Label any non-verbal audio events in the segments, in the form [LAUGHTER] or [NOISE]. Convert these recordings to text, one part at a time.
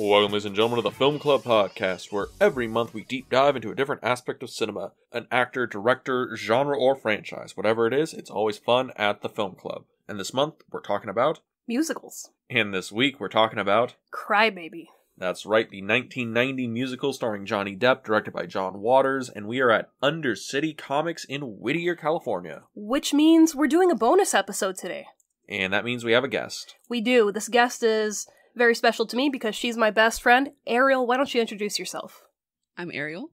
Welcome, ladies and gentlemen, to the Film Club podcast, where every month we deep dive into a different aspect of cinema an actor, director, genre, or franchise. Whatever it is, it's always fun at the Film Club. And this month, we're talking about, Musicals. and this week, we're talking about, Crybaby. that's right, the 1990 musical starring Johnny Depp, directed by John Waters, and we are at Undercity Comics in Whittier, California. Which means we're doing a bonus episode today. And that means we have a guest. We do. This guest is very special to me because she's my best friend. Ariel, why don't you introduce yourself? I'm Ariel.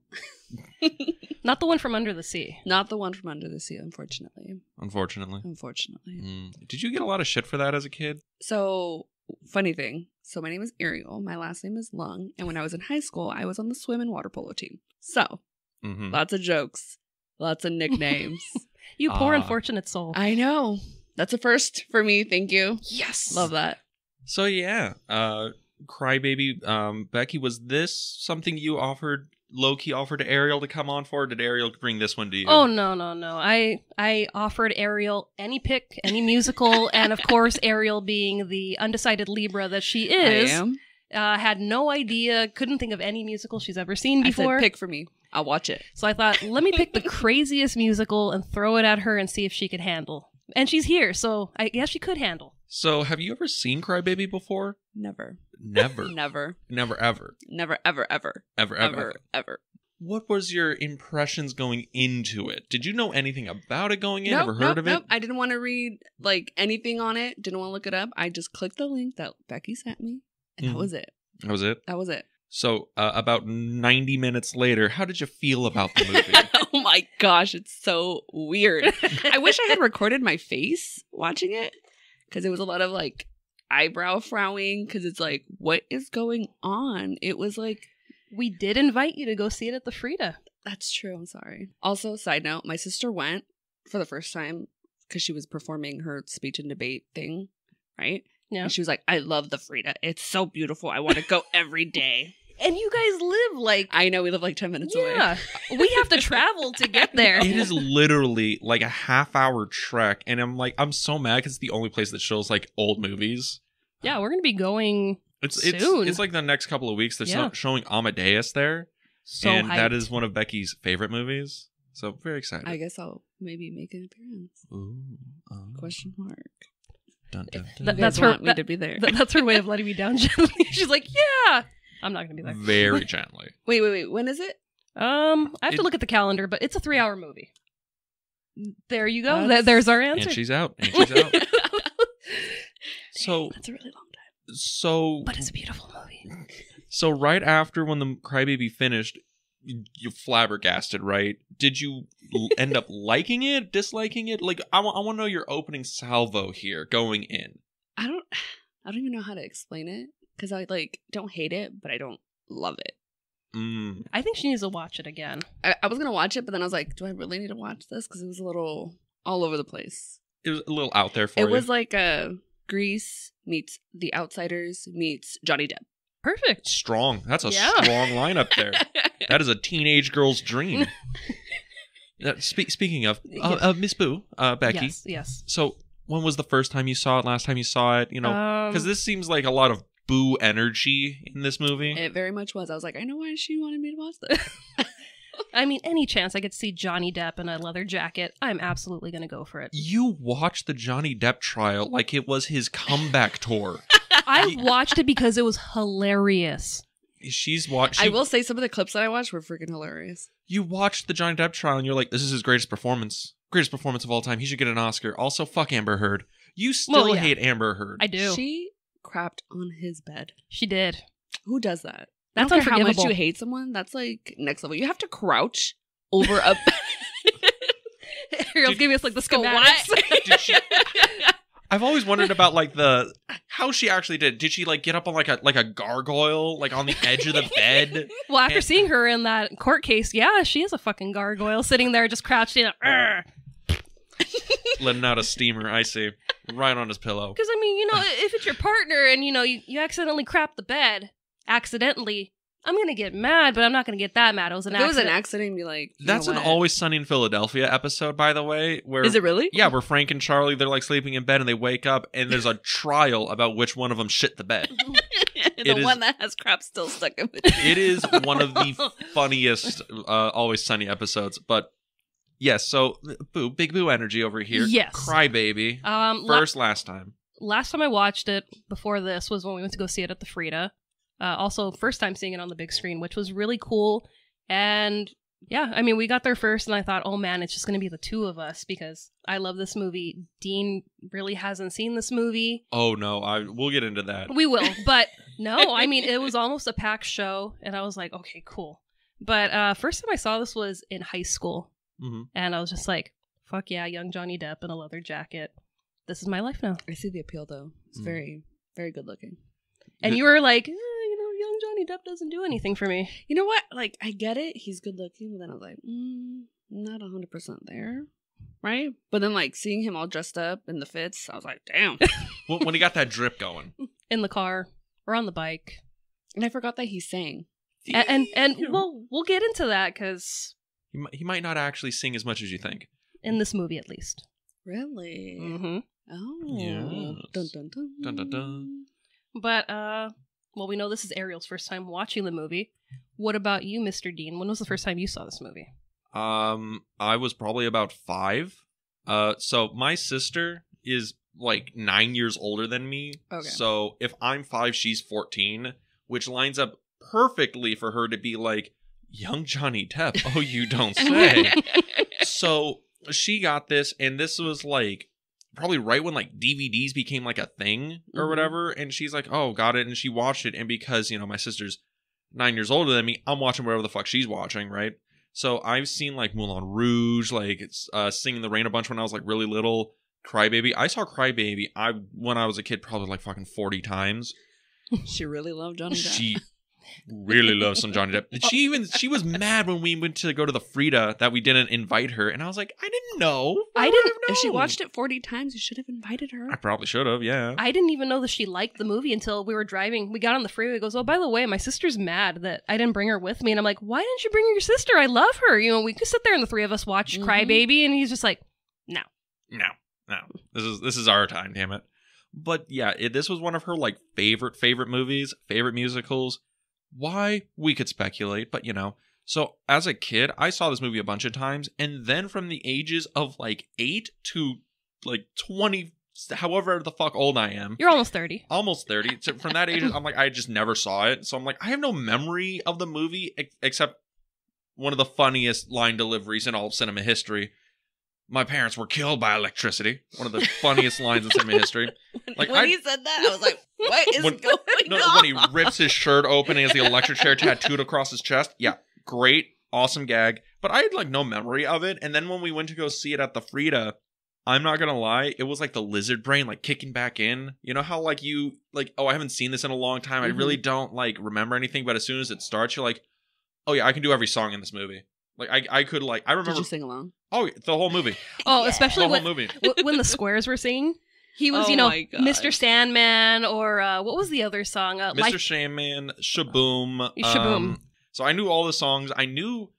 [LAUGHS] Not the one from Under the Sea. Not the one from Under the Sea, unfortunately. Unfortunately. Unfortunately. Mm. Did you get a lot of shit for that as a kid? So, funny thing. So, my name is Ariel. My last name is Lung. And when I was in high school, I was on the swim and water polo team. So, Mm-hmm. lots of jokes, lots of nicknames. [LAUGHS] You poor Ah. unfortunate soul. I know. That's a first for me. Thank you. yes. Love that. So yeah, uh Crybaby, um, Becky, was this something you offered low key offered to Ariel to come on for? Or did Ariel bring this one to you? Oh no no no! I I offered Ariel any pick, any musical, and of course Ariel, being the undecided Libra that she is, I am. uh, had no idea, couldn't think of any musical she's ever seen I said, before. pick for me. I'll watch it. So I thought, let me pick the [LAUGHS] craziest musical and throw it at her and see if she could handle. And she's here, so I guess she could handle. So have you ever seen Crybaby before? Never. Never. [LAUGHS] Never. Never ever. Never, ever, ever. Ever, ever, Ever, ever. What was your impressions going into it? Did you know anything about it going in? Nope, Ever heard nope, of it? nope. I didn't want to read like anything on it. Didn't want to look it up. I just clicked the link that Becky sent me, and Mhm. that was it. That was it. That was it. So uh, about ninety minutes later, how did you feel about the movie? [LAUGHS] oh my gosh, it's so weird. [LAUGHS] I wish I had recorded my face watching it because it was a lot of like eyebrow frowning because it's like, what is going on? It was like, We did invite you to go see it at the Frida. that's true. I'm sorry. Also, side note, my sister went for the first time because she was performing her speech and debate thing, right? Yeah. And she was like, I love the Frida. It's so beautiful. I want to go every day. [LAUGHS] And you guys live like I know we live like 10 minutes away. yeah. we have to travel to get [LAUGHS] there. it is literally like a half hour trek and i'm like i'm so mad because it's the only place that shows like old movies Yeah, we're gonna be going it's it's Soon. it's like the next couple of weeks they're Yeah. showing amadeus there so and that hyped. is one of becky's favorite movies so very excited I guess I'll maybe make an appearance. Ooh, um, Question mark. dun, dun, That- dun. You that's guys her- want me that- to be there. Th- that's her way of letting me down gently. [LAUGHS] She's like, yeah, I'm not gonna be there. very [LAUGHS] gently Wait, wait, wait. When is it? Um, I have to look at the calendar, but it's a three-hour movie. There you go. That's- Th- there's our answer. and she's out and she's [LAUGHS] out [LAUGHS] so That's a really long time. so but it's a beautiful movie. so right after when the crybaby finished you, you flabbergasted right did you l- end up liking it disliking it like i want to know your opening salvo here going in I don't. [SIGHS] I don't even know how to explain it because I like don't hate it, but I don't love it. mm. I think she needs to watch it again. I, I was gonna watch it, but then I was like, do I really need to watch this? Because it was a little all over the place. it was a little out there for it you was like a Grease meets The Outsiders meets Johnny Depp. Perfect. strong that's a Yeah. strong lineup there [LAUGHS] that is a teenage girl's dream [LAUGHS] That- spe- speaking of uh, uh, miss boo uh, becky Yes. Yes. so when was the first time you saw it last time you saw it you know Um, because this seems like a lot of boo energy in this movie it very much was. I was like, I know why she wanted me to watch this. [LAUGHS] I mean, any chance I get to see Johnny Depp in a leather jacket, I'm absolutely gonna go for it. You watched the Johnny Depp trial like it was his comeback [LAUGHS] tour. I watched it because it was hilarious. She's watched. I will say some of the clips that I watched were freaking hilarious. You watched the Johnny Depp trial and you're like, this is his greatest performance. Greatest performance of all time. He should get an Oscar. Also, fuck Amber Heard. You still Well, yeah. hate Amber Heard. I do. She, She crapped on his bed. She did. Who does that? That's I don't care how much you hate someone. That's like next level. You have to crouch over a. Ariel's Did- giving us like the Go, schematics. Did she- [LAUGHS] I've always wondered about like the how she actually did. Did she like get up on like a like a gargoyle like on the edge of the bed? [LAUGHS] well, after And- seeing her in that court case, yeah, she is a fucking gargoyle sitting there just crouched in. Because uh, [LAUGHS] letting out a steamer. I see, right on his pillow. Because I mean, you know, if it's your partner and you know you, you accidentally crap the bed, accidentally, I'm gonna get mad, but I'm not gonna get that mad. It was an If it was an accident. accident, be like, you That's know an what? Always Sunny in Philadelphia episode, by the way. Where Is it really? Yeah, where Frank and Charlie they're like sleeping in bed and they wake up and there's a [LAUGHS] trial about which one of them shit the bed. [LAUGHS] the It is- one that has crap still stuck in it. it is one of the funniest uh, Always Sunny episodes. But yes, so boo, big boo energy over here. Yes. Crybaby. Um, la- First, last time. last time I watched it before this was when we went to go see it at the Frida. Uh, also, first time seeing it on the big screen, which was really cool. And yeah, I mean, we got there first, and I thought, oh man, it's just going to be the two of us because I love this movie. Dean really hasn't seen this movie. Oh no, I we'll get into that. We will, but [LAUGHS] no, I mean, it was almost a packed show, and I was like, okay, cool. But uh, first time I saw this was in high school, hmm and I was just like, fuck yeah, young Johnny Depp in a leather jacket. This is my life now. I see the appeal though. It's Mm. very, very good looking. And you were like, eh, you know, young Johnny Depp doesn't do anything for me. You know what? Like, I get it. He's good looking, but then I was like, mm, not hundred percent there, right? But then, like, seeing him all dressed up in the fits, I was like, damn. [LAUGHS] when, when he got that drip going. in the car or on the bike. and I forgot that he sang. And and, and You know, well, we'll get into that because he, mi- he might not actually sing as much as you think. in this movie at least. Really? hmm Oh. Yes. Dun dun dun. Dun, dun, dun. But uh, well, we know this is Ariel's first time watching the movie. What about you, Mr. Dean? When was the first time you saw this movie? Um, I was probably about five. Uh, so my sister is like nine years older than me. Okay. So if I'm five, she's fourteen, which lines up perfectly for her to be like, "Young Johnny Depp." [LAUGHS] Oh, you don't say. so she got this, and this was like probably right when like DVDs became like a thing or Mhm. whatever. And she's like, "Oh, got it," and she watched it. And because you know my sister's nine years older than me, I'm watching whatever the fuck she's watching, right? So I've seen like Moulin Rouge, like uh, Singing the Rain a bunch when I was like really little. Crybaby, I saw Crybaby. I when I was a kid, probably like fucking forty times. she really loved Johnny Depp. She really loves some Johnny Depp. She even she was mad when we went to go to the Frida that we didn't invite her, and I was like, I didn't know. I didn't- if she watched it 40 times, you should have invited her. I probably should have. Yeah. I didn't even know that she liked the movie until we were driving. We got on the freeway. Goes, oh, by the way, my sister's mad that I didn't bring her with me. And I'm like, why didn't you bring your sister? I love her. You know, we could sit there and the three of us watch Mhm. Crybaby. And he's just like, no. No, no. This is this is our time, damn it. But yeah, it, this was one of her like favorite favorite movies, favorite musicals. Why we could speculate, but you know. So as a kid, I saw this movie a bunch of times, and then from the ages of like eight to like twenty, however the fuck old I am, You're almost 30. almost 30 so from that age i'm like i just never saw it so i'm like i have no memory of the movie ex- except one of the funniest line deliveries in all of cinema history my parents were killed by electricity one of the funniest lines in cinema history [LAUGHS] Like, when I- he said that, I was like, what is When- [LAUGHS] going no, on? when he rips his shirt open and he has the electric chair tattooed across his chest yeah great awesome gag but i had like no memory of it and then when we went to go see it at the frida I'm not gonna lie, it was like the lizard brain like kicking back in. You know how like you like, oh, I haven't seen this in a long time. I Mhm. really don't like remember anything, but as soon as it starts, you're like, oh yeah, I can do every song in this movie. Like I, I could like I Did remember you sing along? oh the whole movie, [LAUGHS] Oh, Yeah. especially the whole movie. [LAUGHS] when the squares were singing. He was, Oh you know. Mr. Sandman or uh, what was the other song? Uh, Mr. Life- Shaman, Shaboom, Shaboom. um, so I knew all the songs. I knew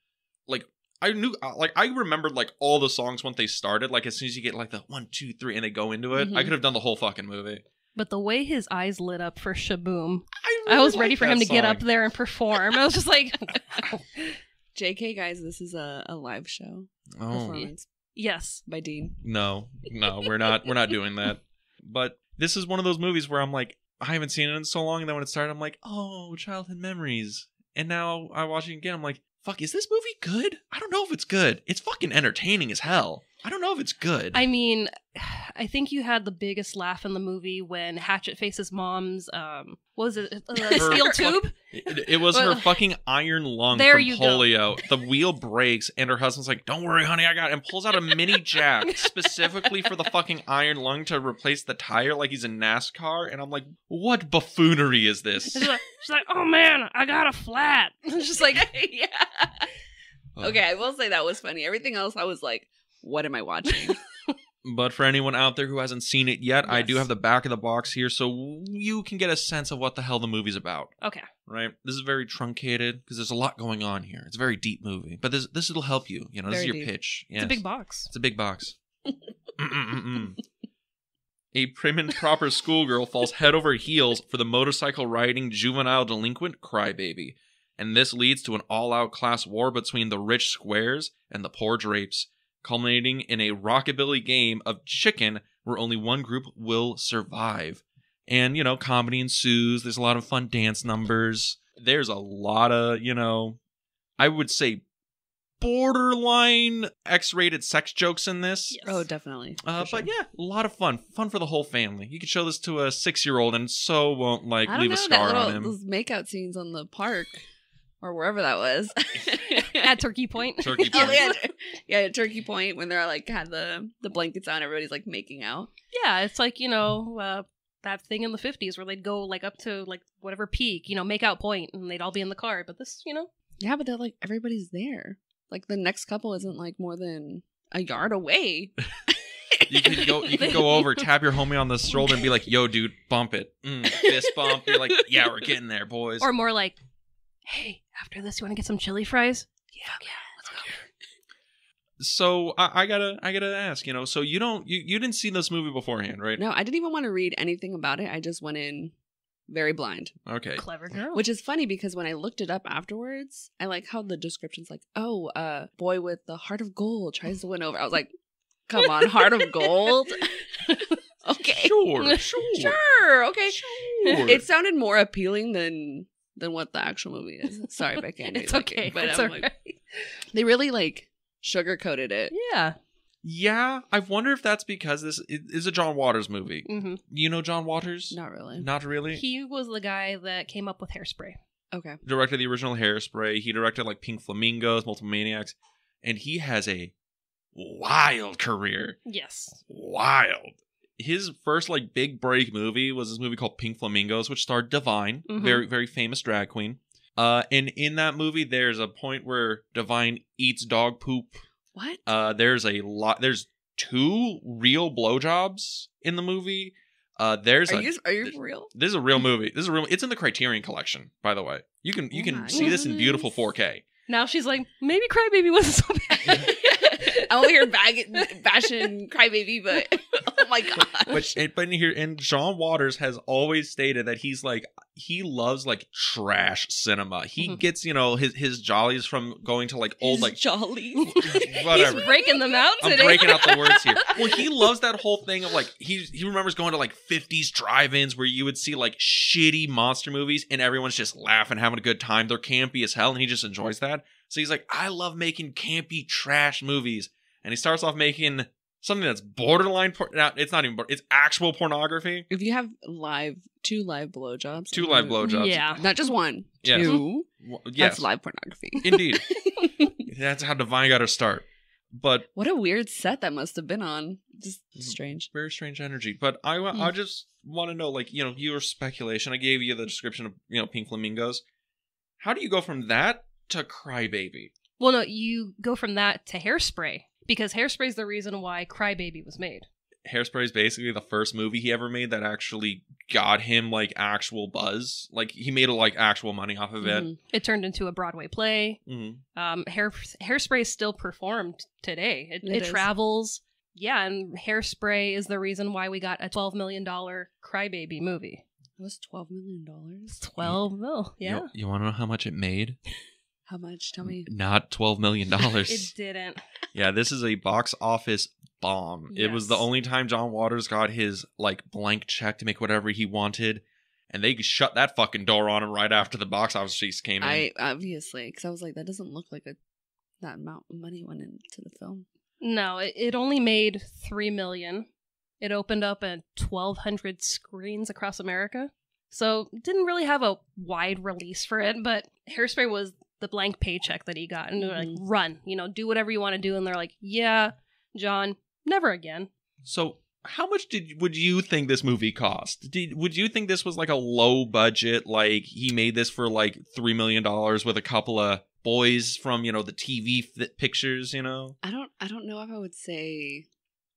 like I knew uh, like I remembered like all the songs once they started. Like as soon as you get like the one, two, three, and they go into it, I Mhm. could have done the whole fucking movie. but the way his eyes lit up for Shaboom, I, I was ready for him that to get up there and perform. I was just like, [LAUGHS] JK, guys, this is a, a live show Oh performance yes. by Dean. no, no, we're not. We're not doing that. But this is one of those movies where I'm like, I haven't seen it in so long, and then when it started, I'm like, oh, childhood memories. And now I watch it again. I'm like, fuck, is this movie good? I don't know if it's good. It's fucking entertaining as hell. I don't know if it's good. I mean, [SIGHS] I think you had the biggest laugh in the movie when Hatchet Face's mom's, um, what was it, uh, Her steel fuck- tube? It, it was her fucking iron lung there from you go. polio. The wheel breaks, and her husband's like, "Don't worry, honey, I got." It, and pulls out a mini jack [LAUGHS] specifically for the fucking iron lung to replace the tire, like he's in NASCAR. And I'm like, "What buffoonery is this?" She's like, she's like, oh man, I got a flat. [LAUGHS] She's like, [LAUGHS] yeah. Okay, I will say that was funny. Everything else, I was like, what am I watching? [LAUGHS] But for anyone out there who hasn't seen it yet, I do have the back of the box here, so you can get a sense of what the hell the movie's about. okay. Right? This is very truncated because there's a lot going on here. It's a very deep movie, but this this will help you. You know, this is your deep. pitch. It's a big box. It's a big box. [LAUGHS] A prim and proper schoolgirl falls head over heels for the motorcycle riding juvenile delinquent crybaby, and this leads to an all out class war between the rich squares and the poor drapes, culminating in a rockabilly game of chicken where only one group will survive. And, you know, comedy ensues. There's a lot of fun dance numbers. There's a lot of, you know, I would say borderline X rated sex jokes in this. Yes. Oh, definitely. Uh, for but yeah, a lot of fun. Fun for the whole family. You could show this to a six year old and so won't like leave know a scar that little, on him. those makeout scenes on the park or wherever that was. [LAUGHS] At Turkey Point. [LAUGHS] Turkey [LAUGHS] Oh, Point. yeah, yeah, at Turkey Point when they're like had the the blankets on, everybody's like making out. Yeah, it's like, you know, uh, that thing in the 50s where they'd go like up to like whatever peak, you know, make out point and they'd all be in the car. But this, you know, Yeah, but they're like everybody's there. Like the next couple isn't like more than a yard away. You can go. You can go over, tap your homie on the shoulder, and be like, "Yo, dude, bump it, mm, fist bump." You're like, "Yeah, we're getting there, boys." or more like, hey, after this, you want to get some chili fries? Yeah, yeah, let's go. so I, I gotta, I gotta ask. You know, so you don't, you, you didn't see this movie beforehand, right? No, I didn't even want to read anything about it. I just went in very blind. Okay. Clever girl. Which is funny because when I looked it up afterwards, I like how the description's like, oh, uh, boy with the heart of gold tries to win over. I was like, come on, heart of gold? [LAUGHS] okay. Sure, sure, [LAUGHS] Sure, okay. sure. It sounded more appealing than than what the actual movie is. [LAUGHS] Sorry, Becky. I know you it's like okay. it, but it's I'm all like, right. they really like sugarcoated it. Yeah. yeah, I wonder if that's because this is is a John Waters movie. hmm You know John Waters? Not really. Not really. He was the guy that came up with hairspray. Okay. directed the original Hairspray. He directed like Pink Flamingos, Multiple Maniacs, and he has a wild career. Yes. Wild. His first like big break movie was this movie called Pink Flamingos, which starred Divine, Mhm. very very famous drag queen. Uh, and in that movie, there's a point where Divine eats dog poop. What? Uh, there's a lot. There's two real blowjobs in the movie. Uh, there's Are a you are you real? this is a real movie. This is a real. It's in the Criterion Collection, by the way. You can you Oh can see this in beautiful 4K. Now she's like, maybe Crybaby wasn't so bad. I'm over here bag- bashing Crybaby, but [LAUGHS] [LAUGHS] my god. [LAUGHS] But but in here, and John Waters has always stated that he's like he loves like trash cinema. He Mhm. gets you know his his jollies from going to like old like jolly. [LAUGHS] whatever. He's breaking them out I'm breaking out the words here. Well, he loves that whole thing of like he he remembers going to like 50s drive-ins where you would see like shitty monster movies and everyone's just laughing, having a good time. They're campy as hell, and he just enjoys that. So he's like, I love making campy trash movies, and he starts off making something that's borderline. Por- now, it's not even. bor- It's actual pornography. if you have live two live blowjobs, Two live blowjobs. Yeah. not just one, Yes. two. W- That's live pornography. indeed. [LAUGHS] that's how Divine got her start. But what a weird set that must have been on. Just strange. very strange energy. But I, wa- Hmm. I just want to know, like, you know, your speculation. I gave you the description of, you know, Pink Flamingos. How do you go from that to Crybaby? Well, no, you go from that to hairspray because hairspray is the reason why Crybaby was made. Hairspray is basically the first movie he ever made that actually got him like actual buzz. Like he made like actual money off of it. Mhm. It turned into a Broadway play. Mhm. Um, hair hairspray is still performed today. It, It it is. travels. Yeah, and hairspray is the reason why we got a twelve million dollar Crybaby movie. It was twelve million dollars. Twelve mil, yeah. You, you want to know how much it made? How much? Tell me. Not twelve million dollars. It didn't. [LAUGHS] Yeah, this is a box office bomb. It was the only time John Waters got his like blank check to make whatever he wanted, and they shut that fucking door on him right after the box office cheese came in. I obviously because I was like, that doesn't look like a that amount of money went into the film. No, it, it only made three million. It opened up at twelve hundred screens across America, so didn't really have a wide release for it. But Hairspray was the blank paycheck that he got, and they're like, Mhm. "Run, you know, do whatever you want to do." And they're like, "Yeah, John, never again." so, how much did would you think this movie cost? Did would you think this was like a low budget? Like he made this for like three million dollars with a couple of boys from you know the TV fi- pictures, you know? I don't. I don't know if I would say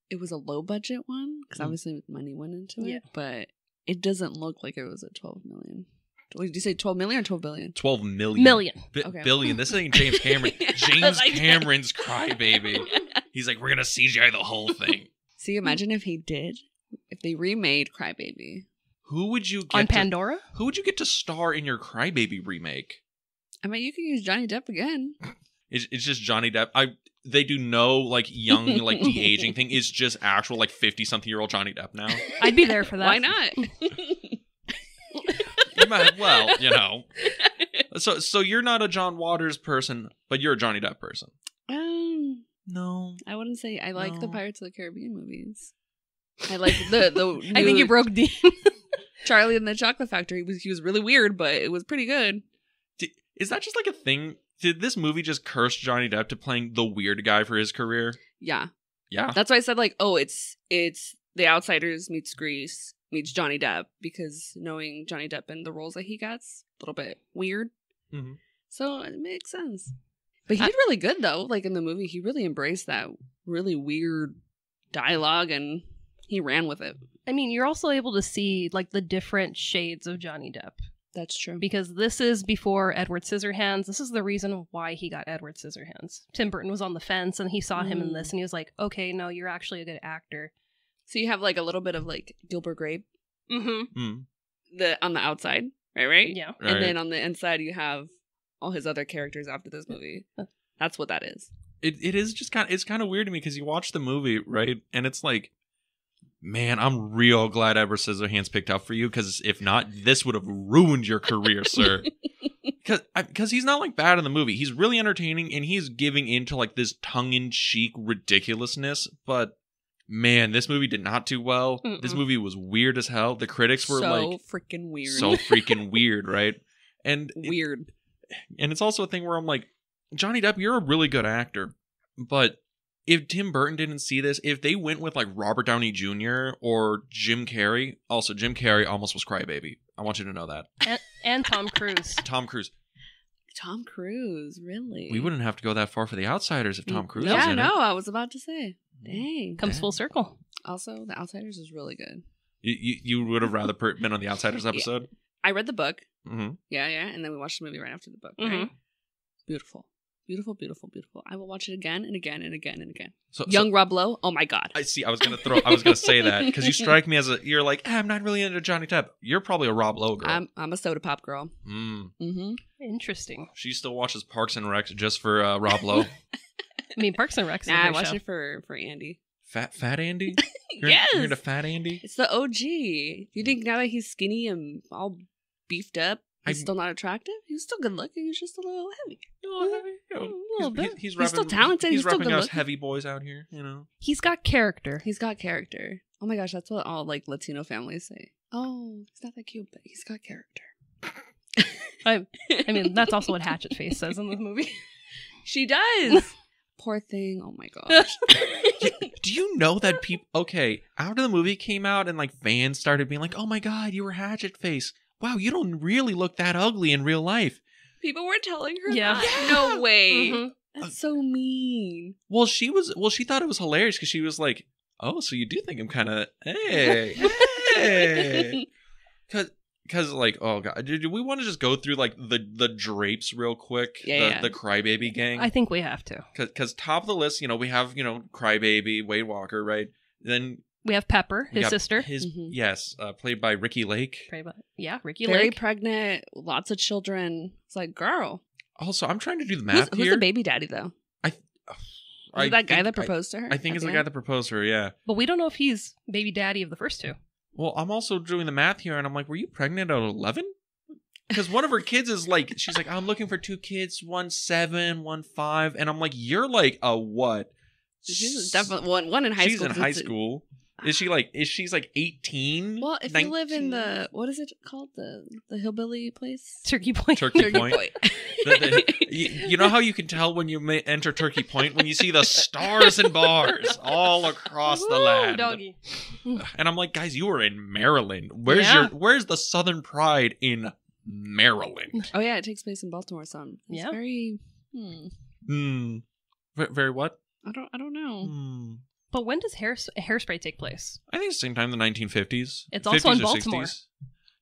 it was a low budget one because Mm. obviously money went into it, Yeah. but it doesn't look like it was a twelve million. Wait, Did you say twelve million or twelve billion? Twelve million. Million. Bi- Okay. Billion. This ain't James [LAUGHS] Cameron. James Like- Cameron's crybaby. [LAUGHS] He's like, we're gonna CGI the whole thing. See, imagine if he did if they remade Crybaby. Who would you get On to- Pandora? who would you get to star in your Crybaby remake? I mean, you can use Johnny Depp again. It's, it's just Johnny Depp. I they do no like young like [LAUGHS] de aging thing. It's just actual like fifty something year old Johnny Depp now. I'd be there for that. Why not? Might- well, you [LAUGHS] know. So so you're not a John Waters person, but you're a Johnny Depp person. um, No. I wouldn't say I like the Pirates of the Caribbean movies. I like [LAUGHS] the the. I think you broke Dean. [LAUGHS] Charlie and the Chocolate Factory. He was he was really weird, but it was pretty good. Di- Is that just like a thing? Did this movie just curse Johnny Depp to playing the weird guy for his career? Yeah, Yeah. that's why I said like, oh, it's it's The Outsiders meets Grease meets Johnny Depp because knowing Johnny Depp and the roles that he gets, a little bit weird. Mhm. So it makes sense. But he did really good though. Like in the movie, he really embraced that really weird dialogue and he ran with it. I mean, you're also able to see like the different shades of Johnny Depp That's true. because this is before Edward Scissorhands. This is the reason why he got Edward Scissorhands. Tim Burton was on the fence and he saw him in Mm. this and he was like, "Okay, no, you're actually a good actor." So you have like a little bit of like Gilbert Grape Mm-hmm. Mm, the on the outside, right? Right. Yeah. right. And then on the inside, you have all his other characters after this movie. That's what that is. it, it is just kind of it's kind of weird to me because you watch the movie right and it's like man i'm real glad edward scissorhands picked up for you because if not this would have ruined your career sir [LAUGHS] Because because he's not like bad in the movie he's really entertaining and he's giving into like this tongue-in-cheek ridiculousness but man this movie did not do well this Mm-mm. movie was weird as hell the critics were like so like freaking weird. so freaking weird right [LAUGHS] and it- weird. and it's also a thing where I'm like, Johnny Depp, you're a really good actor, but if Tim Burton didn't see this, if they went with like Robert Downey Jr. or Jim Carrey, also Jim Carrey almost was Crybaby. I want you to know that. And, and Tom Cruise. [LAUGHS] Tom Cruise. Tom Cruise, really? We wouldn't have to go that far for The Outsiders if Tom Cruise was Yeah, in no, I was about to say. Dang. Comes Yeah. full circle. Also, The Outsiders is really good. You, you, you would have rather per- been on The Outsiders [LAUGHS] Yeah. episode. I read the book. hmm Yeah, yeah, and then we watched the movie right after the book. Right? Beautiful, beautiful, beautiful, beautiful. I will watch it again and again and again and again. So, so- Young Rob Lowe. Oh my god. I see. I was gonna throw. I was gonna say that because you strike me as a. You're like, "Ah, I'm not really into Johnny Depp. You're probably a Rob Lowe girl. I'm I'm a soda pop girl. mm. Mm-hmm. Interesting. She still watches Parks and Rec just for uh, Rob Lowe. [LAUGHS] I mean, Parks and Rec. Nah, I watched it for for Andy. Fat Fat Andy? You're, yes, [LAUGHS] You're into Fat Andy? it's the OG. You think now that he's skinny and all beefed up, he's I- still not attractive? He's still good looking. He's just a little heavy. You know, A little he's, bit. he's, he's, He's still talented, He's, he's still good us looking. heavy boys out here, you know. He's got character. He's got character. Oh my gosh, that's what all like Latino families say. Oh, he's not that cute, but he's got character. [LAUGHS] I, I mean, that's also what Hatchet Face says in this movie. [LAUGHS] She does. [LAUGHS] Poor thing. Oh my gosh. Do you know that people? Okay, after the movie came out and like fans started being like, "Oh my god, you were Hatchet Face. Wow, you don't really look that ugly in real life." People were telling her Yeah. that. No way. Mhm. That's so mean. Well, she was. Well, she thought it was hilarious because she was like, "Oh, so you do think I'm kind of hey, hey." [LAUGHS] Cause, cause, like, oh god, do, do we want to just go through like the the drapes real quick? Yeah, the, yeah. the Crybaby gang. I think we have to. Cause, cause top of the list, you know, we have you know Crybaby, Wade Walker, right? Then We have Pepper, his sister. his Mhm. yes, uh, played by Ricki Lake. Pray about- Yeah, Ricki Very Lake. pregnant, lots of children. It's like, girl. Also, I'm trying to do the Who's, math who's here. the baby daddy though? I, Was it that guy think- that proposed to her? I, I think at it's the the guy end? that proposed to her. Yeah. but we don't know if he's baby daddy of the first two. Well, I'm also doing the math here, and I'm like, were you pregnant at 11? Because one of her kids is like, [LAUGHS] she's like, I'm looking for two kids, one seven, one five, and I'm like, you're like a what? She's definitely one. One in high school. she's school. in 'cause high it's school. Is she like? Is she's like 18? Well, if you live in the what is it called the the hillbilly place? Turkey Point. Turkey Point. The- the- you, you know how you can tell when you enter Turkey Point when you see the stars and bars all across the Woo, land. Doggy. And I'm like, guys, you are in Maryland. Where's Yeah. your Where's the Southern pride in Maryland? oh yeah, it takes place in Baltimore. So Yeah. very. Hmm, Hmm. Ve- Very what? I don't. I don't know. Hmm. But when does hair, Hairspray take place? I think it's the same time, the 1950s. It's also in 50s or Baltimore. 60s.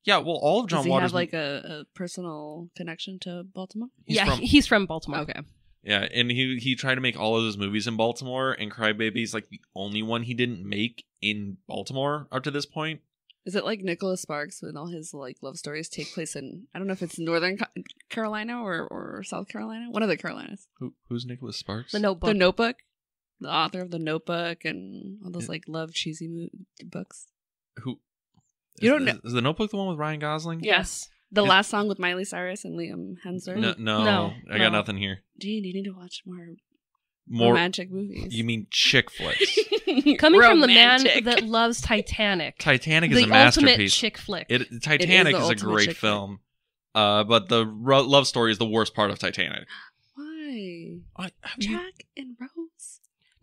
Yeah, well, all of John Does he Waters. have like a, a personal connection to Baltimore? he's yeah, from- he's from Baltimore. Okay. yeah, and he he tried to make all of his movies in Baltimore, and Crybaby's like the only one he didn't make in Baltimore up to this point. Is it like Nicholas Sparks when all his like love stories take place in I don't know if it's Northern Ca- Carolina or, or South Carolina, one of the Carolinas. Who who's Nicholas Sparks? The Notebook. The Notebook, the author of the Notebook and all those like love cheesy mo- books. Who? You don't know- Is, is the Notebook the one with Ryan Gosling? yes. The Is- last song with Miley Cyrus and Liam Hemsworth. No, no, No, I got no. nothing here. Gene, you need to watch more, More. romantic movies. You mean chick flicks? [LAUGHS] Coming from the man Romantic. that loves Titanic. Titanic is the a ultimate masterpiece. chick flick. It Titanic the is, a ultimate great flick. film, uh, but the ro- love story is the worst part of Titanic. Why? I, have you- Jack and Rose.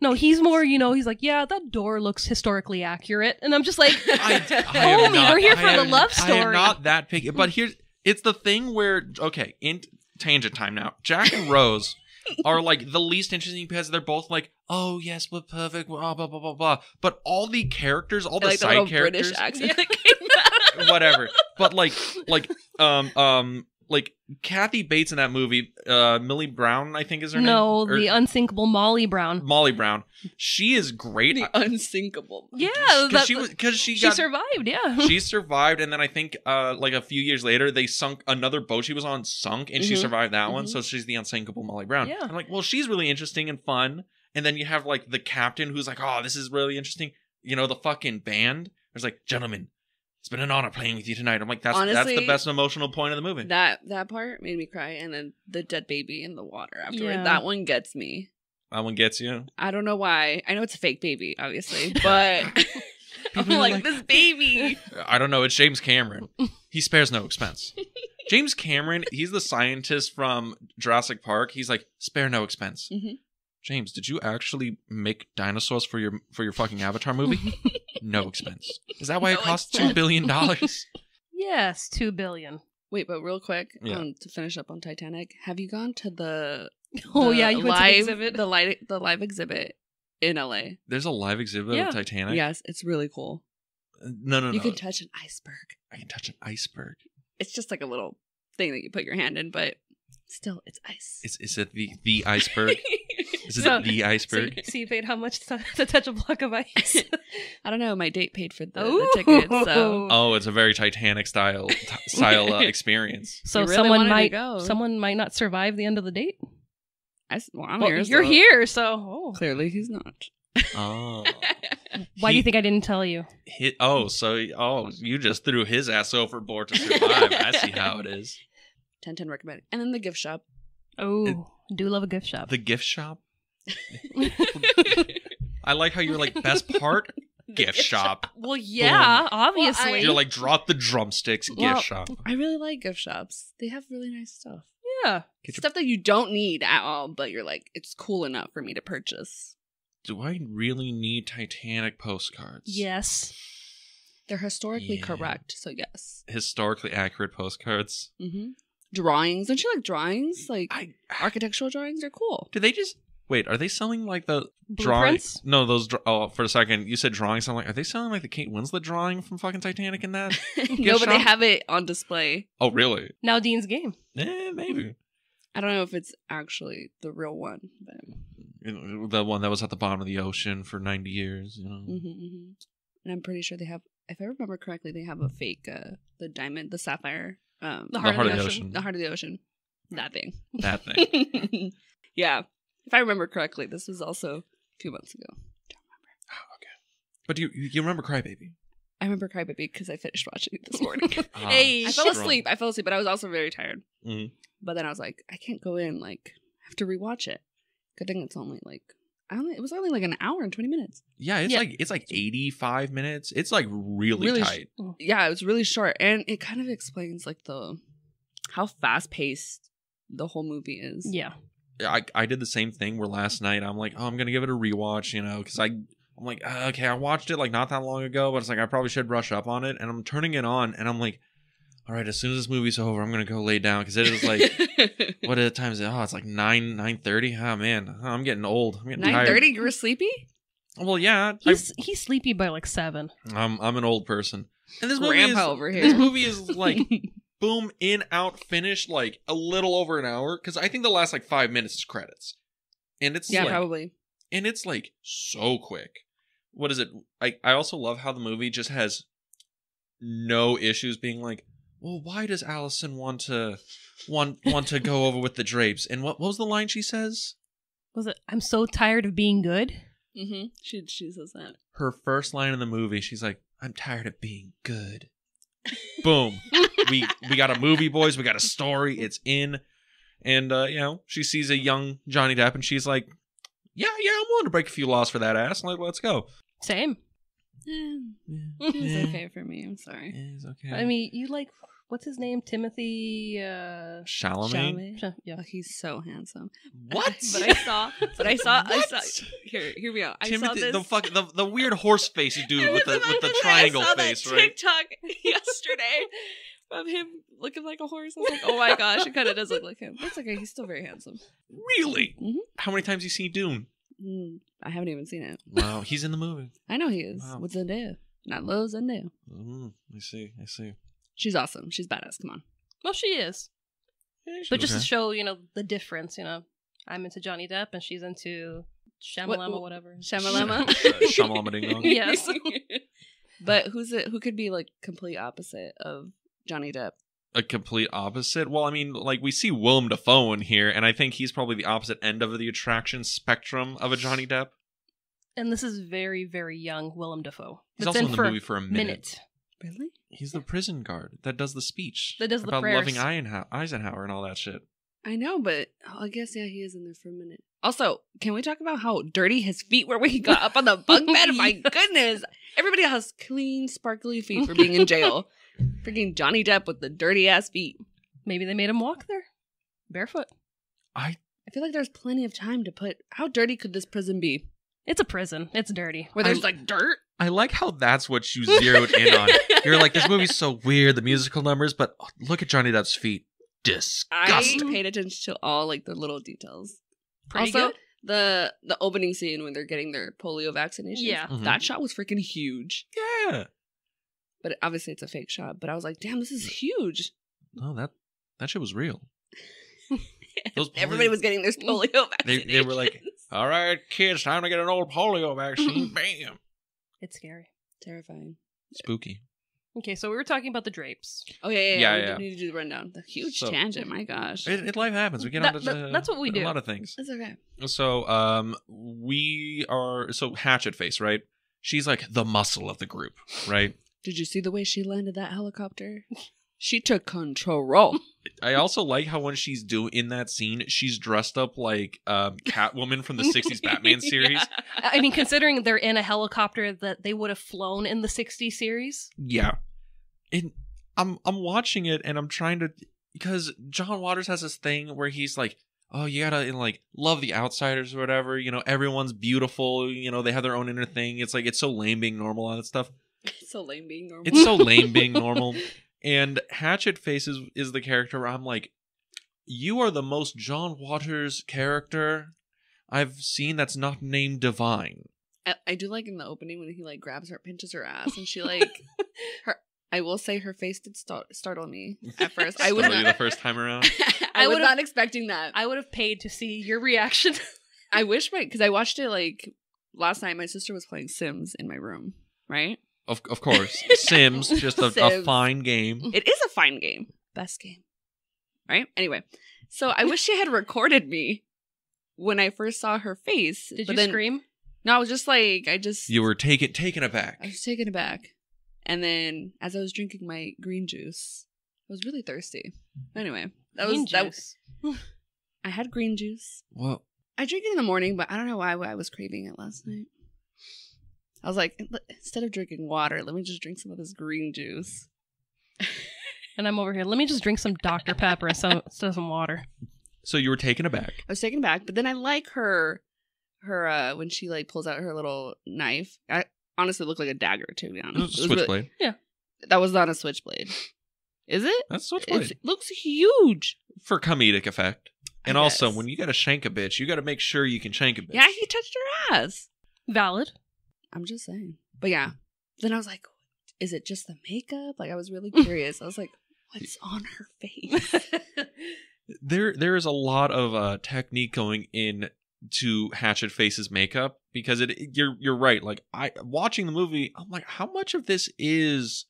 No, he's more, you know, he's like, yeah, that door looks historically accurate. And I'm just like, [LAUGHS] I, I Homie, not- we're here I for the am- love I am not that picky, but here's it's the thing where okay, in tangent time now. Jack and Rose [LAUGHS] are like the least interesting because they're both like, oh yes, we're perfect, blah blah blah blah blah. But all the characters, all the like side little characters, British accent that [LAUGHS] whatever. But like like um um like Kathy Bates in that movie, uh Millie Brown, I think is her no, name. No, the unsinkable Molly Brown. Molly Brown. She is great. the unsinkable. Yeah, because that, she was because she, she got survived. Yeah, she survived and then i think uh like a few years later they sunk another boat she was on sunk and she Mhm. survived that one Mhm. so she's the unsinkable molly brown Yeah. i'm like well she's really interesting and fun and then you have like the captain who's like oh this is really interesting you know the fucking band there's like gentlemen it's been an honor playing with you tonight i'm like that's that's the best emotional point of the movie That that part made me cry, and then the dead baby in the water afterward. Yeah. That one gets me. that one gets you I don't know why. I know it's a fake baby, obviously, [LAUGHS] but [LAUGHS] [LAUGHS] I'm like, like- this baby. i don't know it's james cameron he spares no expense james cameron he's the scientist from jurassic park he's like spare no expense Mhm. James, did you actually make dinosaurs for your for your fucking Avatar movie? [LAUGHS] no expense. Is that why it cost two expense. billion dollars? [LAUGHS] yes, two billion. Wait, but real quick, Yeah. um, to finish up on Titanic, have you gone to the? [LAUGHS] Oh the yeah, you went to the live exhibit. the live the live exhibit in LA. There's a live exhibit Yeah. of Titanic. Yes, it's really cool. No, no, no. You can touch an iceberg. I can touch an iceberg. It's just like a little thing that you put your hand in, but still, it's ice. Is is it the the iceberg? [LAUGHS] Is it So- the iceberg? [LAUGHS] so you paid how much to, to touch a block of ice? [LAUGHS] I don't know. My date paid for the, Ooh. the tickets, so Oh, it's a very Titanic style t- style uh, experience. so You really someone wanted to might go. someone might not survive the end of the date. I, s- well, I'm Well, here. you're so here, so oh. Clearly, he's not. Oh, why do He- you think I didn't tell you? hit, oh, so oh, you just threw his ass overboard to survive. I see how it is. 10 10 recommend. And then the gift shop. Oh, do love a gift shop. The gift shop. [LAUGHS] I like how you're like best part [LAUGHS] gift shop. well, yeah, I- obviously. You're like drop the drumsticks gift shop. I really like gift shops. They have really nice stuff. yeah. Get your- Stuff that you don't need at all, but you're like, it's cool enough for me to purchase. Do I really need Titanic postcards? Yes. They're historically Yeah. correct, so yes. Historically accurate postcards. hmm Drawings. Don't you like drawings? Like I [SIGHS] architectural drawings are cool. do they just wait? Are they selling like the drawings? No, those. Draw- oh, for a second, you said drawings. I'm like, are they selling like the Kate Winslet drawing from fucking Titanic in that? [LAUGHS] no, but they shop? have it on display. oh, really? Now Dean's game. Eh, maybe. I don't know if it's actually the real one, but You know, The one that was at the bottom of the ocean for 90 years. You know. hmm and I'm pretty sure they have. If I remember correctly, they have a fake uh the diamond, the sapphire, um, The heart, of the, ocean. the heart of the ocean, that thing. That [LAUGHS] thing. yeah, if I remember correctly, this was also a few months ago. Don't remember. Oh, okay. But do you you remember Crybaby? I remember Crybaby because I finished watching it this [LAUGHS] morning. Ah, [LAUGHS] Hey. I fell strong. asleep. I fell asleep, but I was also very tired. Mhm. But then I was like, I can't go in. Like, I have to rewatch it. Good thing it's only like I only it was only like an hour and twenty minutes. Yeah, it's Yeah. like it's like 85 minutes. It's like really, Really sh- tight. Yeah, it was really short, and it kind of explains like the how fast paced the whole movie is. Yeah. I I did the same thing where last night I'm like, oh, I'm gonna give it a rewatch, you know, because I I'm like, uh, okay, I watched it like not that long ago, but it's like I probably should brush up on it, and I'm turning it on, and I'm like, all right, as soon as this movie's over, I'm gonna go lay down because it is like, [LAUGHS] what time is it? Oh, it's like nine nine thirty. Oh man, I'm getting old. I'm getting Nine tired. thirty. You were sleepy. Well, yeah, I, He's he's sleepy by like seven. I'm I'm an old person, and this movie Grandpa is, over This movie is like [LAUGHS] boom in out finish like a little over an hour because I think the last like five minutes is credits, and it's yeah, like, probably. and it's like so quick. what is it? I I also love how the movie just has no issues being like, well, why does Allison want to want want to go over with the drapes? And what what was the line she says? Was it? I'm so tired of being good. Mm-hmm. She she says that. Her first line in the movie, she's like, "I'm tired of being good." Boom. [LAUGHS] we we got a movie, boys. We got a story. It's in, and uh, you know, she sees a young Johnny Depp, and she's like, "Yeah, yeah, I'm willing to break a few laws for that ass. Like, let's go." Same. Yeah, it's okay for me. I'm sorry. It's okay. I mean, you like what's his name? Timothy. uh Chalamet. Chalamet. Yeah. Oh, he's so handsome. [LAUGHS] What? But I saw. But I saw. I saw. Here, here we go. I saw Timothy, this. the fuck, the, the weird horse face you do [LAUGHS] with the with the to say, triangle I saw face, that right? TikTok [LAUGHS] yesterday of him looking like a horse. I was like, oh my gosh, it kind of does look like him. That's okay. He's still very handsome. Really? Mhm. How many times you seen Dune? Mm, I haven't even seen it. Wow, he's in the movie. I know he is. Wow. With Zendaya, not Lo Zendaya. Mm, I see. I see. She's awesome. She's badass. Come on. Well, she is. But just to show, you know, the difference, you know, I'm into Johnny Depp and she's into Shamalama, what- whatever. Shamalama. Shamalama [LAUGHS] uh, Ding Dong. Yes. [LAUGHS] [LAUGHS] but who's it? Who could be like complete opposite of Johnny Depp? a complete opposite. Well, I mean, like we see Willem Dafoe in here, and I think he's probably the opposite end of the attraction spectrum of a Johnny Depp. And this is very, very young Willem Dafoe. He's That's also in the for movie for a minute. minute. Really? He's the prison guard that does the speech That does the about prayers. loving Eisenhower, Eisenhower and all that shit. I know, but I guess yeah, he is in there for a minute. Also, can we talk about how dirty his feet were when he got up on the bunk [LAUGHS] bed? My goodness, everybody has clean, sparkly feet for being in jail. [LAUGHS] Freaking Johnny Depp with the dirty ass feet. Maybe they made him walk there barefoot. I I feel like there's plenty of time to put. How dirty could this prison be? It's a prison. It's dirty. Where there's I- like dirt. I like how that's what you zeroed in on. You're like, this movie's so weird, the musical numbers, but look at Johnny Depp's feet. Disgusting. I paid attention to all like the little details. Pretty also, good. the the opening scene when they're getting their polio vaccinations. Yeah. Mhm. that shot was freaking huge. yeah. But obviously, it's a fake shot. But I was like, damn, this is huge. No, that that shit was real. [LAUGHS] Those polio- Everybody was getting their polio [LAUGHS] They- they were like- All right, kids, time to get an old polio vaccine. [LAUGHS] Bam. It's scary. terrifying. Spooky. Okay, so we were talking about the drapes. Oh yeah, yeah, Yeah, yeah. we yeah. need to do the rundown. The huge So- tangent. My gosh, It, it life happens. We get That- on to that- that's what we do. a lot of things. it's okay. So, um, we are so Hatchet Face, right? She's like the muscle of the group, right? [LAUGHS] Did you see the way she landed that helicopter? [LAUGHS] She took control. [LAUGHS] I also like how when she's doing in that scene, she's dressed up like um, Catwoman from the '60s Batman [LAUGHS] series. Yeah. I mean, considering they're in a helicopter that they would have flown in the '60s series. Yeah, and I'm I'm watching it and I'm trying to because John Waters has this thing where he's like, oh, you gotta like love the outsiders or whatever. You know, everyone's beautiful. You know, they have their own inner thing. It's like it's so lame being normal all that stuff. It's [LAUGHS] so lame being normal. It's so lame being normal. And Hatchet Faces is, is the character where I'm like, you are the most John Waters character I've seen that's not named Divine. I, I do like in the opening when he like grabs her, pinches her ass, and she like [LAUGHS] her. I will say her face did start, startle me at [LAUGHS] first. I was not. the first time around. [LAUGHS] I, I was not expecting that. I would have paid to see your reaction. I wish my because I watched it like last night. My sister was playing Sims in my room. Right? Of, of course, [LAUGHS] Sims, just a, a Sims. fine game. It is a fine game, best game. Right? Anyway, so I wish she had recorded me when I first saw her face. Did but you then, scream? No, I was just like I just You were taken taken aback. I was taken aback. And then as I was drinking my green juice, I was really thirsty. Anyway, that Green was that. juice. [SIGHS] I had green juice. Well, I drink it in the morning, but I don't know why I was craving it last night. I was like, instead of drinking water, let me just drink some of this green juice. [LAUGHS] And I'm over here. Let me just drink some Dr. Pepper and some, [LAUGHS] so some water. so you were taken aback. I was taken aback, but then I like her, her uh when she like pulls out her little knife. I honestly look like a dagger to be It honest. was a It really- switchblade. Yeah. That was not a switchblade, is it? That's a switchblade It looks huge. for comedic effect. I And also, guess. when you gotta shank a bitch, you gotta make sure you can shank a bitch. Yeah, he touched her ass. Valid. I'm just saying. But yeah. Then I was like, is it just the makeup? Like I was really [LAUGHS] curious. I was like, what's on her face? [LAUGHS] there there is a lot of uh, technique going in to Hatchet Face's makeup because it you're you're right. Like I watching the movie, I'm like, how much of this is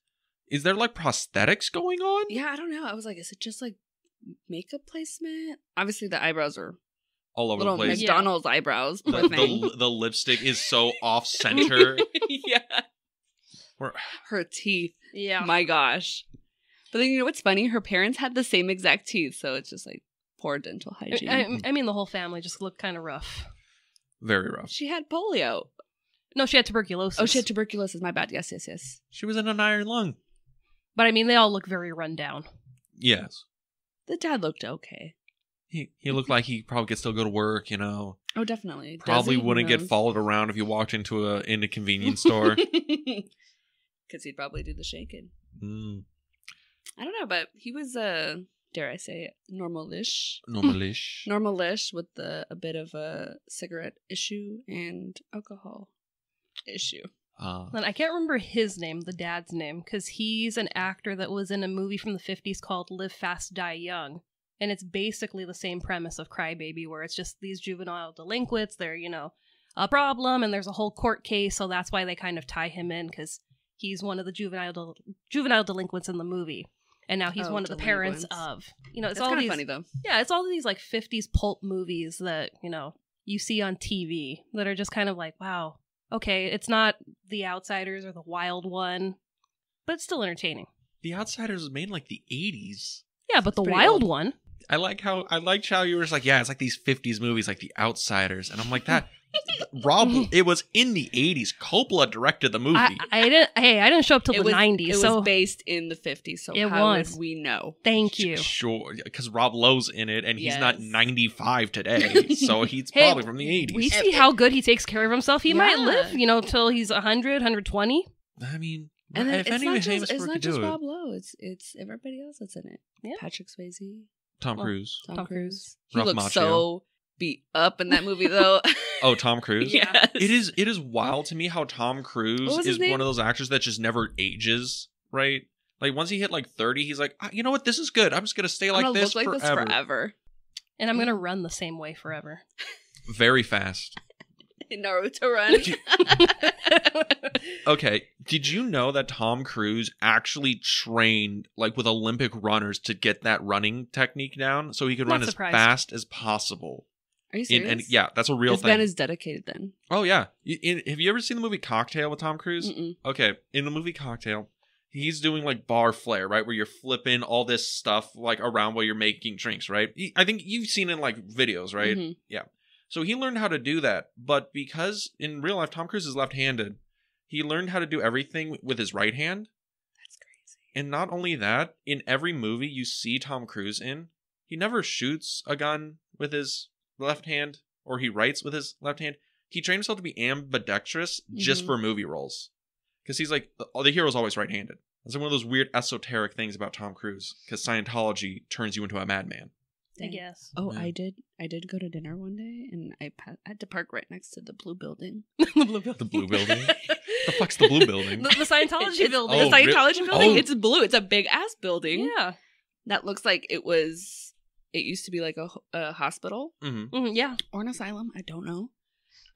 is there like prosthetics going on? Yeah, I don't know. I was like, is it just like makeup placement? Obviously, the eyebrows are All over little the place. Yeah. McDonald's eyebrows. The, the, the lipstick is so [LAUGHS] off center. [LAUGHS] yeah. Or- Her teeth. Yeah. My gosh. But then you know what's funny? Her parents had the same exact teeth, so it's just like poor dental hygiene. I, I mean, the whole family just looked kind of rough. Very rough. she had polio. No, she had tuberculosis. Oh, she had tuberculosis. My bad. Yes, yes, yes. She was in an iron lung. But I mean, they all look very run down. Yes. The dad looked okay. He he looked like he probably could still go to work, you know. Oh, definitely. Probably wouldn't get followed around if you walked into a in a convenience store. [LAUGHS] Because he'd probably do the shaking. mm, I don't know, but he was, uh, dare I say, it, normal-ish. [LAUGHS] normalish. Normal-ish with the, a bit of a cigarette issue and alcohol issue. Uh, And I can't remember his name, the dad's name, because he's an actor that was in a movie from the 50s called Live Fast, Die Young. And it's basically the same premise of Crybaby, where it's just these juvenile delinquents. They're, you know, a problem, and there's a whole court case. So that's why they kind of tie him in, because he's one of the juvenile del- juvenile delinquents in the movie. And now he's Oh, one of the parents of, you know, it's That's all these funny, though. yeah, it's all these like 50s pulp movies that, you know, you see on TV that are just kind of like, wow, okay, it's not The Outsiders or The Wild One, but it's still entertaining. the Outsiders was made in like the eighties. Yeah, but The Wild old. One, I like how I liked how you were just like, yeah, it's like these fifties movies, like the Outsiders, and I'm like that. [LAUGHS] Rob, it was in the eighties. Coppola directed the movie. I, I didn't, hey, I didn't show up till it the was, 90s, It so was based in the 50s, so It how was. would we know? thank you. Sure, because Rob Lowe's in it, and he's not 95 today, [LAUGHS] so he's Hey, probably from the 80s. We see how good he takes care of himself. He might live, you know, till he's 100, 120. I mean, And then if it's any not just, it's not just it, Rob Lowe. It's it's everybody else that's in it. Yeah. Patrick Swayze, Tom Well, Cruise. Tom, Tom Cruise. Cruise. He Ralph looks Macchio. so beat up in that movie, though. [LAUGHS] [LAUGHS] Oh, Tom Cruise. yes. It is. It is wild to me how Tom Cruise is name? one of those actors that just never ages. Right? Like once he hit like 30, he's like, "Ah, you know what? This is good. I'm just gonna stay I'm like gonna this, look like forever. this forever. And I'm going to run the same way forever. Very fast. Naruto run. [LAUGHS] Okay, did you know that Tom Cruise actually trained like with Olympic runners to get that running technique down so he could Not run as fast as possible? Are you In, serious? and yeah, that's a real this thing. man is dedicated. Then. oh yeah, in- have you ever seen the movie Cocktail with Tom Cruise? Mm-mm. Okay, in the movie Cocktail, he's doing like bar flair, right, where you're flipping all this stuff like around while you're making drinks, right? I think you've seen it in like videos, right? Mhm. So he learned how to do that, but because in real life Tom Cruise is left-handed, he learned how to do everything with his right hand. That's crazy. And not only that, in every movie you see Tom Cruise in, he never shoots a gun with his left hand or he writes with his left hand. He trained himself to be ambidextrous just Mhm. for movie roles. Because he's like, the, the hero's always right handed. That's one of those weird esoteric things about Tom Cruise, because Scientology turns you into a madman. I guess. Oh, Yeah. I did. I did go to dinner one day, and I, pa- I had to park right next to the blue building. [LAUGHS] the blue building. The blue building? [LAUGHS] the fuck's the blue building? The, the Scientology [LAUGHS] It's- building. Oh, the re- Scientology building. oh. It's blue. It's a big ass building yeah. that looks like it was. It used to be like a, a hospital mm-hmm. Mhm, yeah. or an asylum. I don't know.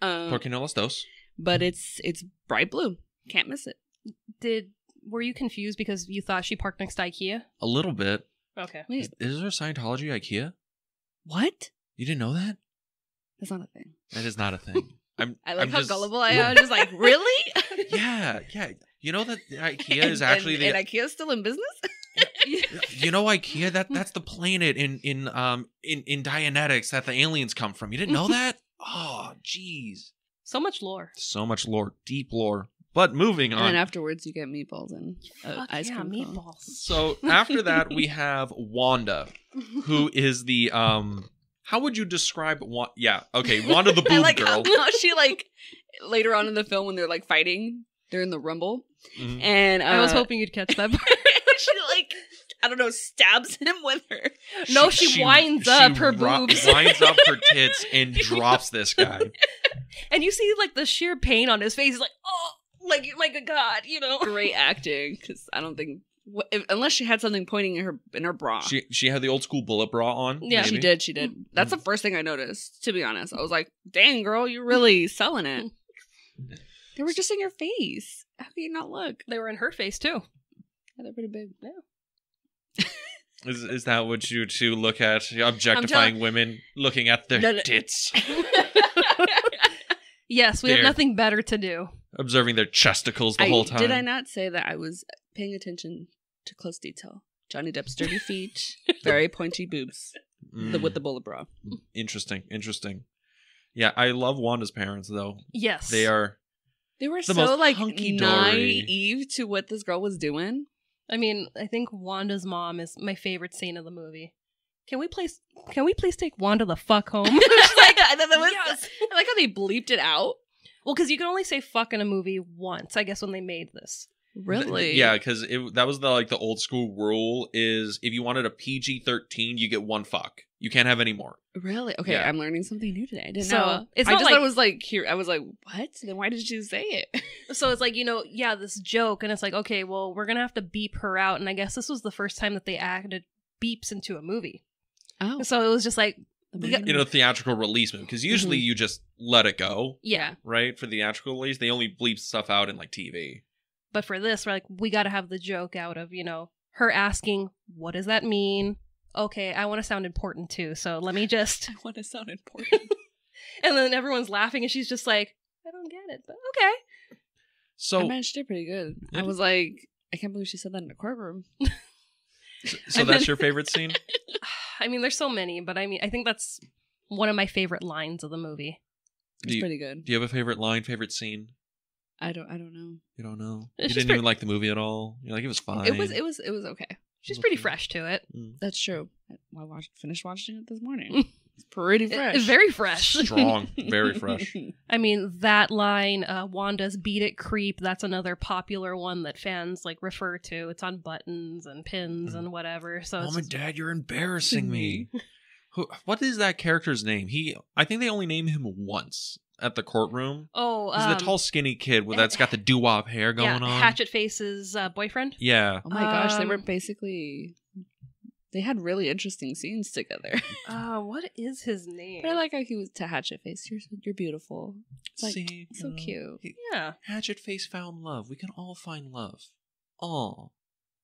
Um, Porque no las dos. but it's it's bright blue. Can't miss it. Did were you confused because you thought she parked next to IKEA? A little bit. Okay. Wait, Is, is there Scientology IKEA? what? You didn't know that? That's not a thing. That is not a thing. [LAUGHS] I'm, I like I'm how just- gullible I [LAUGHS] am. I'm just like, really? [LAUGHS] Yeah, yeah. You know that IKEA And- is actually and, the. and IKEA's still in business. you know IKEA that that's the planet in in um in in Dianetics that the aliens come from. You didn't know that? Oh, jeez. So much lore. So much lore, deep lore. But moving on. and then afterwards, you get meatballs and uh, ice yeah, cream. cone. meatballs. So after that, we [LAUGHS] have Wanda, who is the um. How would you describe Wanda? Yeah, okay, Wanda the [LAUGHS] I boob like girl. how, [LAUGHS] how she like later on in the film when they're like fighting, they're in the rumble, Mhm. and uh, I was hoping you'd catch that. she like I don't know stabs him with her. No, she winds up her ro- boobs. winds up her tits and drops this guy. and you see like the sheer pain on his face. He's like, oh, like like a God, you know. Great acting because I don't think unless she had something pointing in her in her bra. She she had the old school bullet bra on. Yeah. She did. She did. Mm. That's the mm. first thing I noticed. To be honest, I was like, "Dang, girl, you're really [LAUGHS] selling it." [LAUGHS] They were just in your face. How can you not look? They were in her face too. Yeah, they're pretty big. [LAUGHS] Is, is that what you to look at? Objectifying women, looking at their No, no. tits, Yes, we There. have nothing better to do. Observing their chesticles the I- whole time. Did I not say that I was paying attention to close detail? Johnny Depp's dirty feet, [LAUGHS] very pointy boobs, the, Mm, with the bullet bra. interesting, interesting. Yeah, I love Wanda's parents though. Yes, They are They were The so most like hunky-dory. naive to what this girl was doing. I mean, I think Wanda's mom is my favorite scene of the movie. Can we please? Can we please take Wanda the fuck home? [LAUGHS] like, [LAUGHS] I thought that was. Yes. I like how they bleeped it out. Well, because you can only say fuck in a movie once, I guess, when they made this. Really? yeah, because that was the like the old school rule is if you wanted a PG thirteen, you get one fuck. You can't have any more. Really? Okay, Yeah. I'm learning something new today. I didn't So, know. it's I not just like- thought it was like here. I was like, what? Then why did you say it? [LAUGHS] So it's like you know, yeah, this joke, and it's like, okay, well, we're gonna have to beep her out, and I guess this was the first time that they added beeps into a movie. Oh, So it was just like, we got- You know, theatrical release movie because usually Mm-hmm. you just let it go, yeah. right? For theatrical release, they only bleep stuff out in like TV. But for this, we're like, we got to have the joke out of you know her asking, what does that mean? Okay, I want to sound important too, so let me just, [LAUGHS] I want to sound important. [LAUGHS] and then everyone's laughing, and she's just like, I don't get it, but okay. so I So, managed it pretty good. I was like, I can't believe she said that in a courtroom. so [LAUGHS] and that's then- your favorite scene? I mean, there's so many, but I mean, I think that's one of my favorite lines of the movie. It's you, pretty good. do you have a favorite line, favorite scene? I don't. I don't know. You don't know. It's you just didn't pretty- even like the movie at all. You're like it was fine. It was. It was. It was okay. She's pretty Okay. fresh to it. Mm. That's true. I watched. Finished watching it this morning. [LAUGHS] It's pretty It- fresh. very fresh. [LAUGHS] Strong, very fresh. [LAUGHS] I mean, that line, uh, Wanda's "Beat It, Creep." That's another popular one that fans like refer to. It's on buttons and pins Mm. and whatever. So Mom it's and Dad, you're embarrassing me. [LAUGHS] Who, what is that character's name? He, I think they only name him once at the courtroom. oh, He's um, the tall, skinny kid with that's got the doo wop hair going yeah, on. Hatchet Face's uh, boyfriend. Yeah, Oh my gosh, they were Um, basically. They had really interesting scenes together. Uh, [LAUGHS] what is his name? But I like how he was to Hatchet Face. You're you're beautiful. like, See, so you know, cute. he- yeah, Hatchet Face found love. We can all find love. All.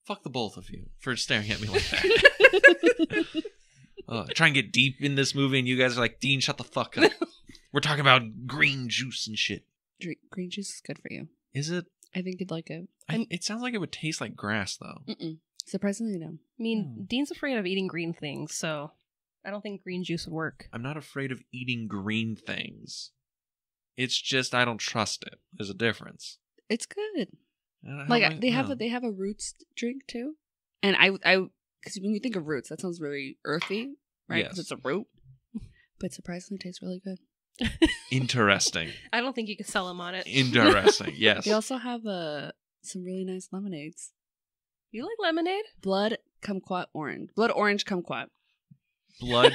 fuck the both of you for staring at me like that. [LAUGHS] uh, try and get deep in this movie, and you guys are like, Dean, shut the fuck up. [LAUGHS] We're talking about green juice and shit. Drink, green juice is good for you. Is it? I think you'd like it. I, it sounds like it would taste like grass, though. Mm-mm. Surprisingly, no. I mean. Dean's afraid of eating green things, so I don't think green juice would work. I'm not afraid of eating green things. It's just I don't trust it. There's a difference. It's good. Like I- they have no. a they have a roots drink too, and I I because when you think of roots, that sounds very earthy, right? Because Yes. it's a root, but surprisingly tastes really good. [LAUGHS] Interesting. I don't think you could sell them on it. Interesting. [LAUGHS] Yes. They also have uh some really nice lemonades. You like lemonade? Blood kumquat orange, blood orange kumquat. Blood.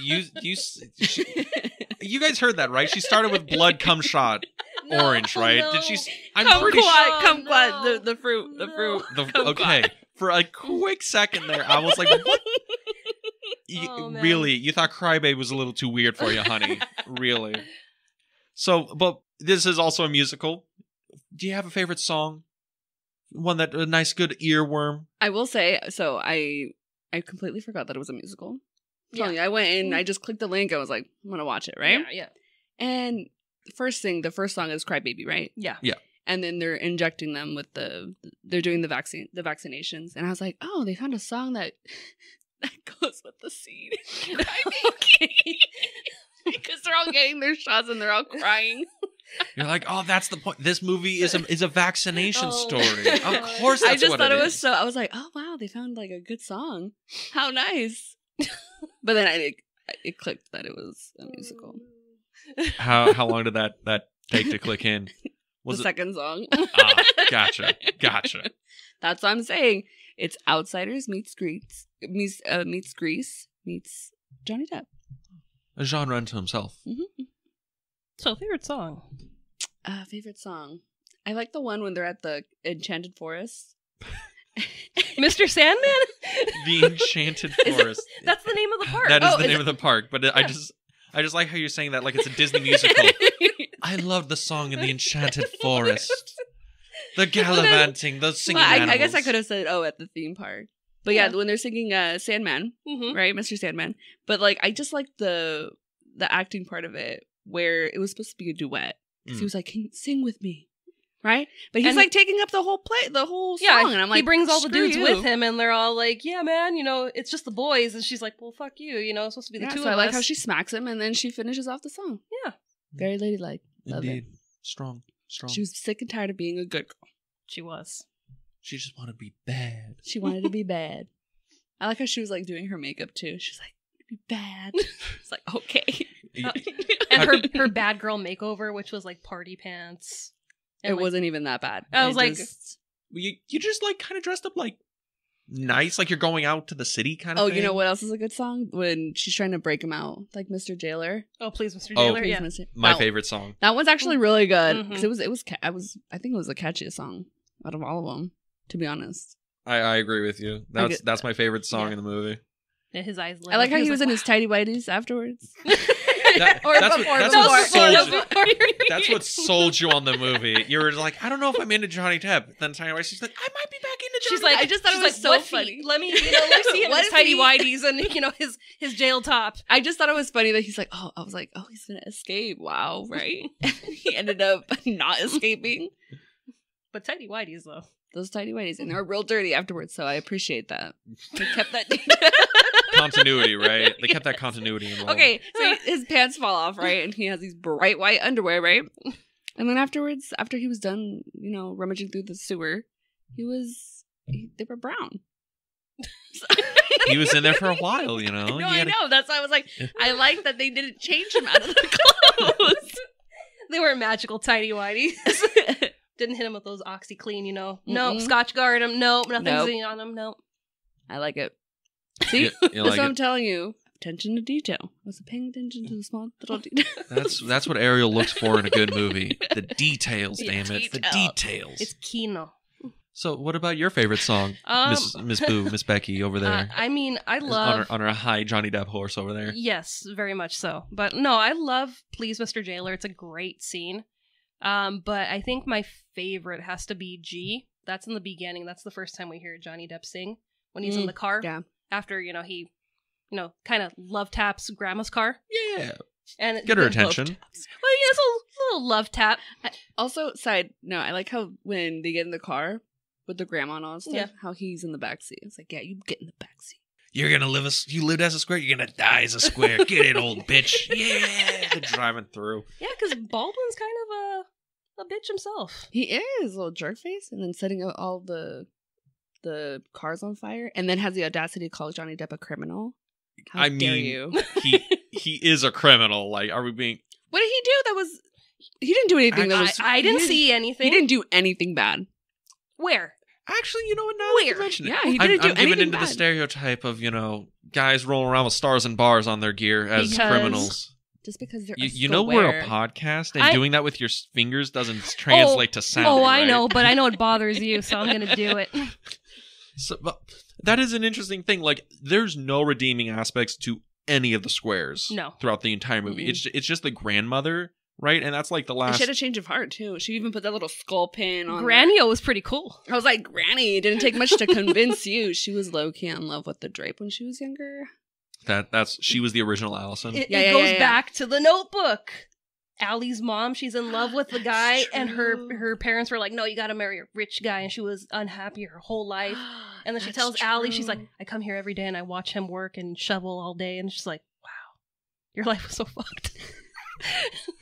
You, you, you, she, [LAUGHS] you guys heard that, right? She started with blood cum shot [LAUGHS] orange, right? Did she? s- I'm pretty sure. Oh, kumquat, no. the the fruit, the No. fruit. The, Kumquat. okay. For a quick second there, I was like, "What? [LAUGHS] You, Oh, man. really? You thought Crybaby was a little too weird for you, honey? really? So, but this is also a musical. Do you have a favorite song? One that a nice, good earworm. I will say, so I I completely forgot that it was a musical. I'm you, I went and mm. I just clicked the link, I was like, I'm gonna watch it, right? Yeah, yeah. And first thing, the first song is "Cry Baby," right? Yeah. Yeah. And then they're injecting them with the, they're doing the vaccine, the vaccinations, and I was like, oh, they found a song that [LAUGHS] that goes with the scene, [LAUGHS] Cry [LAUGHS] Baby, because they're all getting their shots and they're all crying. You're like, oh, that's the point. This movie is a is a vaccination Oh, story. Of [LAUGHS] course, that's I just what thought it, it was is. so. I was like, oh wow, they found like a good song. How nice. [LAUGHS] but then I it, it clicked that it was a musical. How how long did that that take to click in? [LAUGHS] Was the it? second song. Ah, gotcha, gotcha. That's what I'm saying. It's Outsiders meets Grease meets uh, meets Grease meets Johnny Depp. A genre unto himself. Mm-hmm. So, favorite song? Uh, favorite song. I like the one when they're at the Enchanted Forest. [LAUGHS] Mr. Sandman? The Enchanted [LAUGHS] Is it- Forest. That's the name of the park. That is Oh, the is name it- of the park, but I just I just like how you're saying that like it's a Disney musical. [LAUGHS] I love the song in the Enchanted Forest. The gallivanting, the singing Well, I, I guess I could have said, "Oh, at the theme park." But yeah, Yeah. when they're singing uh, "Sandman," Mhm. right, Mr. Sandman. But like, I just like the the acting part of it, where it was supposed to be a duet. Mm. he was like, Can you sing with me, right? But he's And- like taking up the whole play, the whole song, Yeah, and I'm like, he brings all the dudes you." with him, and they're all like, "Yeah, man, you know, it's just the boys." And she's like, "Well, fuck you, you know, it's supposed to be the Yeah, two so of I like how she smacks him, and then she finishes off the song. Yeah. very ladylike. Love it. Strong. Strong. She was sick and tired of being a good girl. she was. She just wanted to be bad. She wanted to be bad. I like how she was like doing her makeup too. She's like, "Be bad." [LAUGHS] It's like okay. Uh, [LAUGHS] [LAUGHS] and her her bad girl makeover, which was like party pants. it and, like, wasn't even that bad. I was It like- just- you you just like kind of dressed up like nice, like you're going out to the city kind of oh, thing. you know what else is a good song? When she's trying to break him out, like Mr. Jailer. Oh, please, Mr. Jailer. Oh, Please, yeah. Mr. My that, favorite song. That one's actually really good Mhm. 'Cause it was it was ca- I was I think it was the catchiest song out of all of them. To be honest, I, I agree with you. That's get- that's my favorite song Yeah. in the movie. Yeah, His eyes. lit I like how he was in like, his tidy whities afterwards. [LAUGHS] That- or that's what- that's before, what sold before, you. [LAUGHS] That's what sold you on the movie. You were like, I don't know if I'm into Johnny Depp. Then Tiny White, she's like, I might be back into Johnny She's like, I just thought she's it was like, so what funny. feet? Let me, you know, let me see [LAUGHS] him in What his tidy whities and you know his his jail top. I just thought it was funny that he's like, oh, I was like, oh, he's gonna escape. Wow, right? [LAUGHS] he ended up not escaping. But Tiny Whitey's though. Those tidy whities, and they were real dirty afterwards. So I appreciate that. [LAUGHS] They kept that. [LAUGHS] continuity, [LAUGHS] right? They kept that continuity involved. okay, so he- his pants fall off, right? And he has these bright white underwear, right? And then afterwards, after he was done, you know, rummaging through the sewer, he was he, they were brown. He was in there for a while, you know. no, I gotta- know. That's why I was like, I like that they didn't change him out of the clothes. They were magical tiny whities. Didn't hit him with those OxiClean, you know. No, Mm-mm. Scotchgard him. Nope, nothing's Nope. on him. Nope. I like it. See, You- you [LAUGHS] that's like what I'm it. telling you. Attention to detail. I was paying attention to the small little [LAUGHS] details. That's that's what Ariel looks for in a good movie. [LAUGHS] The details, The damn it. The details. It's Kino. so what about your favorite song? Um, Miss Miss Boo, Miss Becky over uh, there. I mean, I on, love. her, on her high Johnny Depp horse over there. Yes, very much so. But no, I love Please Mr. Jailer. It's a great scene. Um, but I think my favorite has to be G. That's in the beginning. That's the first time we hear Johnny Depp sing when he's in Mm, the car. yeah. After, you know, he you know, kind of love taps grandma's car. Yeah. And Get her attention. Well, yeah, it's a little love tap. Also, side no, I like how when they get in the car with the grandma and all that stuff, Yeah. how he's in the back seat. It's like, yeah, you get in the back seat. You're gonna live as you lived as a square. You're gonna die as a square. Get it, old bitch. [LAUGHS] Yeah. They're driving through. Yeah, because Baldwin's kind of a a bitch himself. He is a little jerk face, and then setting out all the the cars on fire, and then has the audacity to call Johnny Depp a criminal. How I dare mean, you? He he [LAUGHS] is a criminal. Like, are we being? What did he do? That was he didn't do anything. that was I didn't he see anything. He didn't do anything bad. Where? Actually, you know what? Now that you Where? mention it, Yeah, he I'm, didn't do I'm giving anything into the stereotype of you know guys rolling around with stars and bars on their gear as Because- criminals. Just because they're You, you know we're a podcast, and I- doing that with your fingers doesn't translate to sound. oh, I know, but I know it bothers you, so I'm gonna do it. [LAUGHS] So, but that is an interesting thing. Like, there's no redeeming aspects to any of the squares. No. throughout the entire movie, Mhm. it's it's just the grandmother, right? And that's like the And last. she had a change of heart too. She even put that little skull pin on. Granio was pretty cool. I was like, Granny, it didn't take much to convince you. She was low key in love with the drape when she was younger. That that's she was the original Allison. It, Yeah, it yeah, goes yeah, yeah. back to the Notebook. Allie's mom, she's in love with the guy, and her her parents were like, "No, you got to marry a rich guy," and she was unhappy her whole life. [GASPS] And then she tells Allie, she's like, "I come here every day and I watch him work and shovel all day," and she's like, "Wow, your [LAUGHS] life was so fucked." [LAUGHS]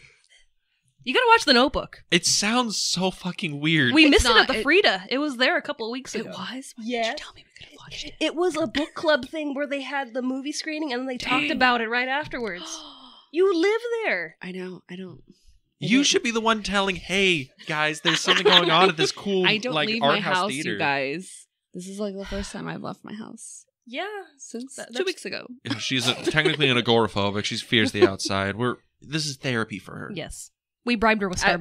you got to watch the Notebook. it sounds so fucking weird. We It's missed it at the it- Frida. It was there a couple of weeks it ago. It was. Why Yeah. Did you tell me we could have watched it? It was a book club thing where they had the movie screening and then they talked about it right afterwards. [GASPS] You live there. I know. I don't. I you don't- should be the one telling, "Hey guys, there's something going on at this [LAUGHS] cool I don't like leave art my house house, theater." you guys. This is like the first time I've left my house Yeah. since That- two weeks ago. She's a, technically an agoraphobic. She fears the [LAUGHS] outside. We're this is therapy for her. Yes. We bribed her with I-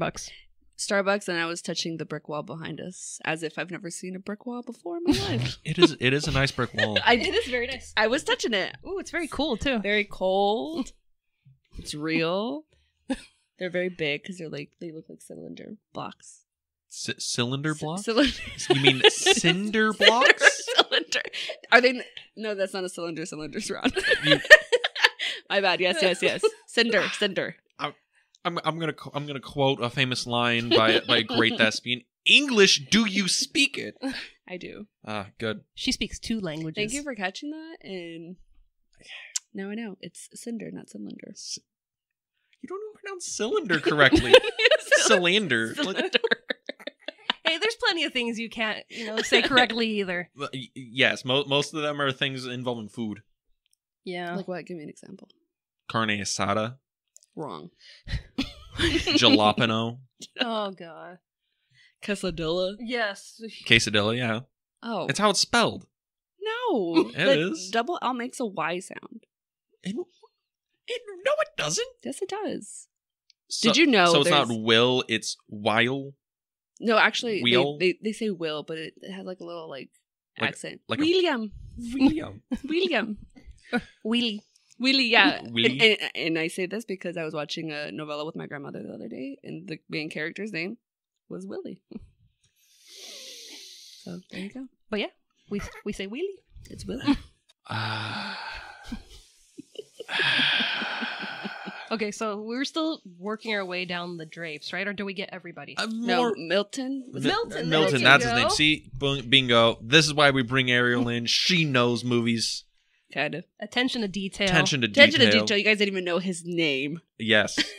Starbucks. Starbucks and I was touching the brick wall behind us as if I've never seen a brick wall before in my [LAUGHS] life. It is it is a nice brick wall. [LAUGHS] I It is very nice. I was touching it. Ooh, it's very cool too. Very cold. It's real. They're very big because they're like they look like cylinder blocks. C- cylinder C- blocks? cylinder. You mean [LAUGHS] cinder blocks? cylinder. Are they? n- No, that's not a cylinder. Cylinder's round. You- My bad. Yes, yes, yes. Cinder, cinder. I'm I'm gonna I'm gonna quote a famous line by by a great [LAUGHS] thespian. English, do you speak it? I do. Ah, good. She speaks two languages. Thank you for catching that. And now I know it's cinder, not cylinder. You don't even pronounce cylinder [LAUGHS] correctly. Cylinder. Cylinder. [LAUGHS] Hey, there's plenty of things you can't, you know, say correctly either. yes, mo- most of them are things involving food. Yeah. Like what? Give me an example. Carne asada, Wrong. jalapeno, [LAUGHS] oh god. Quesadilla. Yes. quesadilla. Yeah, Oh. it's how it's spelled. no. It the is. Double L makes a Y sound. It, it, no, it doesn't. Yes, it does. So- Did you know So it's not will, it's while. No, actually, they- Wheel? They, they, say will, but it, it has like a little like, Like- accent. like a- William. William. [LAUGHS] William. [LAUGHS] Wheelie. Willie, yeah. [LAUGHS] Willie? And, and, and I say this because I was watching a novella with my grandmother the other day, and the main character's name was Willie. So there you go. But yeah, we we say wheelie. It's Willie. [LAUGHS] Ah. [SIGHS] Okay, so we're still working our way down the drapes, right? Or do we get everybody? I'm no, more- Milton. Was it- Milton, Milton, that's his name. See, bingo. This is why we bring Ariel [LAUGHS] in. She knows movies. Kind of. Attention to detail. Attention to detail. Attention to detail. You guys didn't even know his name. Yes. [LAUGHS]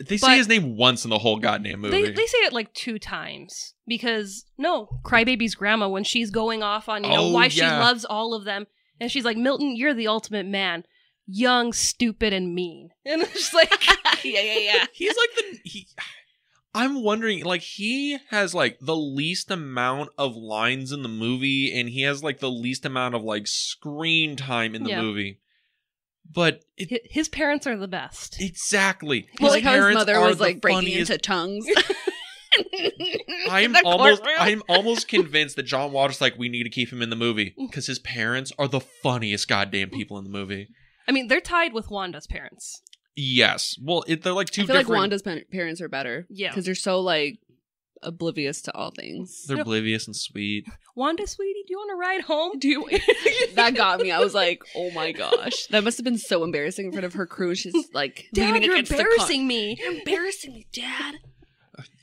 They But- say his name once in the whole goddamn movie. They they say it like two times because no, Crybaby's grandma when she's going off on you know Oh, why she yeah. loves all of them, and she's like Milton, you're the ultimate man, young, stupid, and mean, [LAUGHS] and it's just like [LAUGHS] yeah, yeah, yeah. He's like the he. I'm wondering, like he has like the least amount of lines in the movie, and he has like the least amount of like screen time in the Yeah. movie. But it his parents are the best. exactly. Well, His like how his mother are was like breaking funniest- into tongues. [LAUGHS] I'm almost courtroom. I'm almost [LAUGHS] convinced that John Waters like we need to keep him in the movie because his parents are the funniest goddamn people in the movie. I mean, they're tied with Wanda's parents. Yes, well, it, they're like two I feel different. like Wanda's pa- parents are better. Yeah. because they're so like oblivious to all things. They're oblivious and sweet. Wanda, sweetie, do you want to ride home? Do you? [LAUGHS] that got me. I was like, oh my gosh, that must have been so embarrassing in front of her crew. She's like, Dad, you're against the car. embarrassing me. You're embarrassing me, Dad.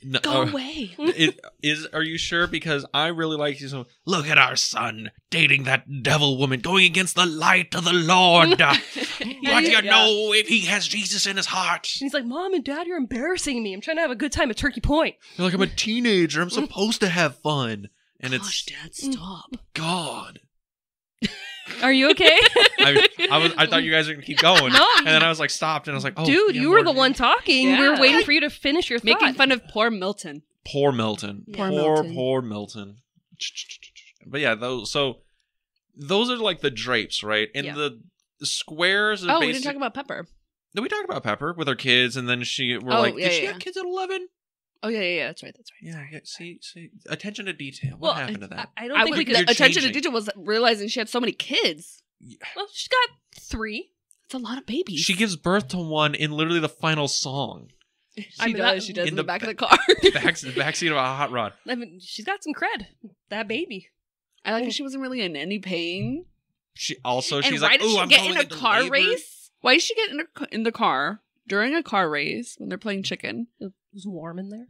No, Go uh, away. [LAUGHS] it, is are you sure? Because I really like you. So look at our son dating that devil woman, going against the light of the Lord. what [LAUGHS] do you Yeah. know if he has Jesus in his heart? And he's like, Mom and Dad, you're embarrassing me. I'm trying to have a good time at Turkey Point. You're like I'm a teenager. I'm supposed to have fun, and Gosh, it's Dad, stop. God. [LAUGHS] Are you okay? [LAUGHS] I, I was I thought you guys were gonna keep going, No, and then I was like stopped, and I was like, oh, Dude, yeah, you were the one talking. We Yeah. were waiting for you to finish your thought. Making fun of poor Milton. Poor Milton. Yeah. Poor Poor Milton. poor Milton. But yeah, those so those are like the drapes, right? And Yeah. the, the squares. Are Oh, we didn't talk about Pepper. No, we talked about Pepper with her kids, and then she we're Oh, like, yeah, did she yeah, have kids at eleven? Oh yeah, yeah, yeah. That's right. That's right. Yeah, yeah. See, see, attention to detail. What Well, happened to that? I, I don't I think we could. the You're attention to changing. detail was realizing she had so many kids. Well, she's got three. It's a lot of babies. she gives birth to one in literally the final song, [LAUGHS] She I mean, does. that- she does in in, the the back of the car. [LAUGHS] back backseat of a hot rod. [LAUGHS] I mean, she's got some cred. That baby. I like oh. how she wasn't really in any pain. She also and she's why like, did "Ooh, she I'm get going in a into car labor." race? Why did she get in, her, in the car during a car race when they're playing chicken? It was warm in there.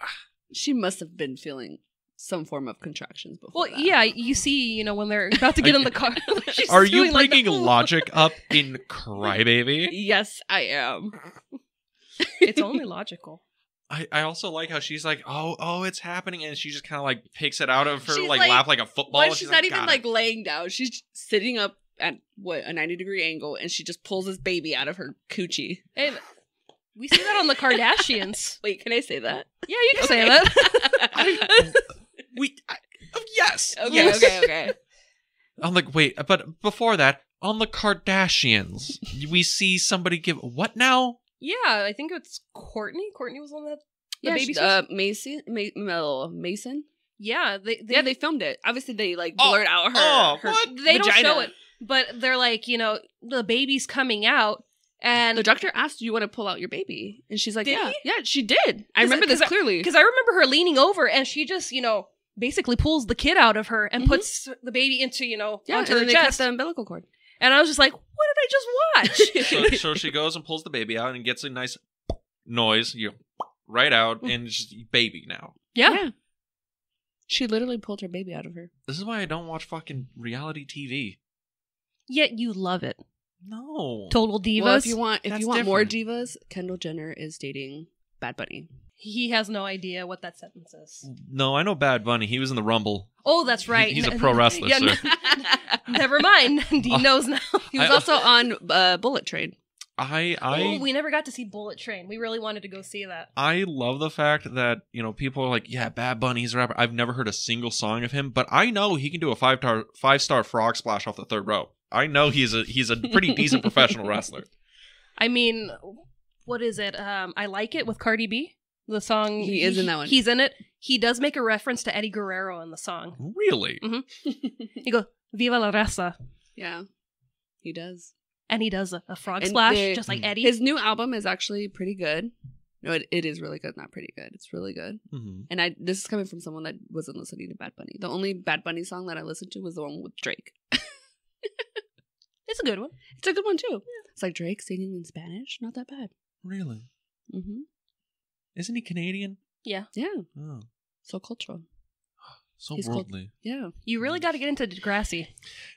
Ah. She must have been feeling some form of contractions before. Well, that. yeah, you see, you know, when they're about to get in the car. [LAUGHS] [LAUGHS] she's Are you doing like [LAUGHS] logic up in Crybaby? Yes, I am. It's only logical. I, I also like how she's like, oh, oh, it's happening, and she just kind of like picks it out of her She's like, like- laugh like a football. Well, and she's, not even like it." laying down. She's sitting up at what a ninety degree angle, and she just pulls this baby out of her coochie. And we see that on the Kardashians. [LAUGHS] Wait, can I say that? Yeah, you can say that. [LAUGHS] I- we I, oh, yes, Okay, yes. okay, okay. [LAUGHS] I'm like, wait, but before that, on the Kardashians, we see somebody give what now? yeah, I think it's Kourtney. Kourtney was on that. yeah, baby she- uh, Mason, Ma- Mel- Mason. yeah, they, they yeah, they filmed it. Obviously, they like Oh, blurred out her. oh, her what? they don't show it, but they're like, you know, the baby's coming out, and The doctor asked, "Do you want to pull out your baby?" And she's like, Did "Yeah, he? yeah, she did." I remember this clearly. because I remember her leaning over and she just, you know, basically pulls the kid out of her and Mhm. puts the baby into, you know, yeah, onto and her then they cut chest. the umbilical cord. And I was just like, what did I just watch? [LAUGHS] so she goes and pulls the baby out and gets a nice noise, you right out, and it's just baby now. yeah. She literally pulled her baby out of her. This is why I don't watch fucking reality TV. Yet you love it. No. Total divas. Well, if you want, if That's you want more divas, Kendall Jenner is dating Bad Bunny. he has no idea what that sentence is. No, I know Bad Bunny. He was in the Rumble. Oh, that's right. He's a pro wrestler, Yeah, sir. [LAUGHS] Never mind. [LAUGHS] Dean Uh, knows now. he was I- also on uh, Bullet Train. I I oh, we never got to see Bullet Train. We really wanted to go see that. I love the fact that you know people are like, yeah, Bad Bunny's a rapper. I've never heard a single song of him, but I know he can do a five star five star frog splash off the third row. I know he's a he's a pretty decent professional [LAUGHS] wrestler. I mean, what is it? Um, I like it with Cardi B. The song He is in that one. He's in it. He does make a reference to Eddie Guerrero in the song. Really? [LAUGHS] He goes, "Viva la raza," yeah, he does. and he does a, a frog And splash the- just like Eddie. His new album is actually pretty good. No, it, it is really good. Not pretty good. It's really good. hmm And I this is coming from someone that wasn't listening to Bad Bunny. The only Bad Bunny song that I listened to was the one with Drake. [LAUGHS] [LAUGHS] it's a good one. It's a good one too. It's like Drake singing in Spanish. Not that bad. Really? Mm-hmm. Isn't he Canadian? Yeah. Yeah. Oh, So cultural. [SIGHS] so He's called- worldly. Yeah. You really got to get into Degrassi.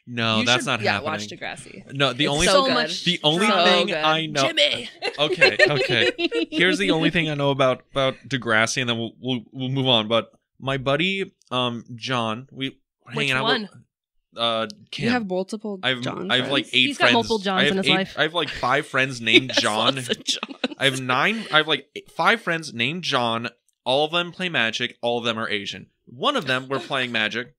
No, You that's should- not yeah, happening. watch Degrassi. No, the It's only so much the only So thing good. I know. Jimmy. Okay, okay. [LAUGHS] Here's the only thing I know about about Degrassi, and then we'll we'll, we'll move on. But my buddy, um, John, we we're Which hanging out. one? With, uh, Kim. You have multiple I've John I've like friends? eight He's got multiple Johns I have in his eight- life. I have like five friends [LAUGHS] named Yes, John. lots of Johns. I have nine. I have like eight- five friends named John. All of them play Magic. All of them are Asian. One of them we're playing Magic,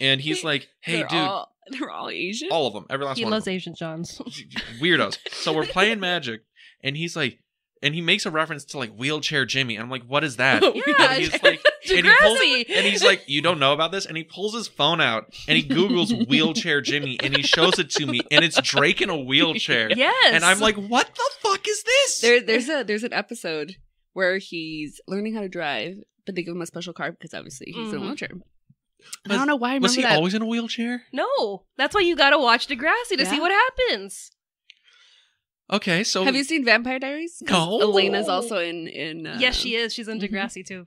and he's like, "Hey, they're dude." all, they're all Asian. all of them. Every last He one. loves of them. Asian Johns. [LAUGHS] weirdos. So we're playing [LAUGHS] Magic, and he's like, and he makes a reference to like wheelchair Jimmy. And I'm like, what is that? [LAUGHS] Yeah, and he's like, [LAUGHS] and he pulls, and he's like, you don't know about this? And he pulls his phone out and he Googles [LAUGHS] wheelchair Jimmy and he shows it to me, and it's Drake in a wheelchair. Yes. And I'm like, what the fuck is this? There, there's a there's an episode where he's learning how to drive, but they give him a special car because obviously he's in a Mhm. wheelchair. I don't know why. I Was he that. always in a wheelchair? no, that's why you got to watch Degrassi to see what happens. Okay, so Have you seen Vampire Diaries? No. Elena's also in in. Uh, yes, she is. She's in mhm. Degrassi too.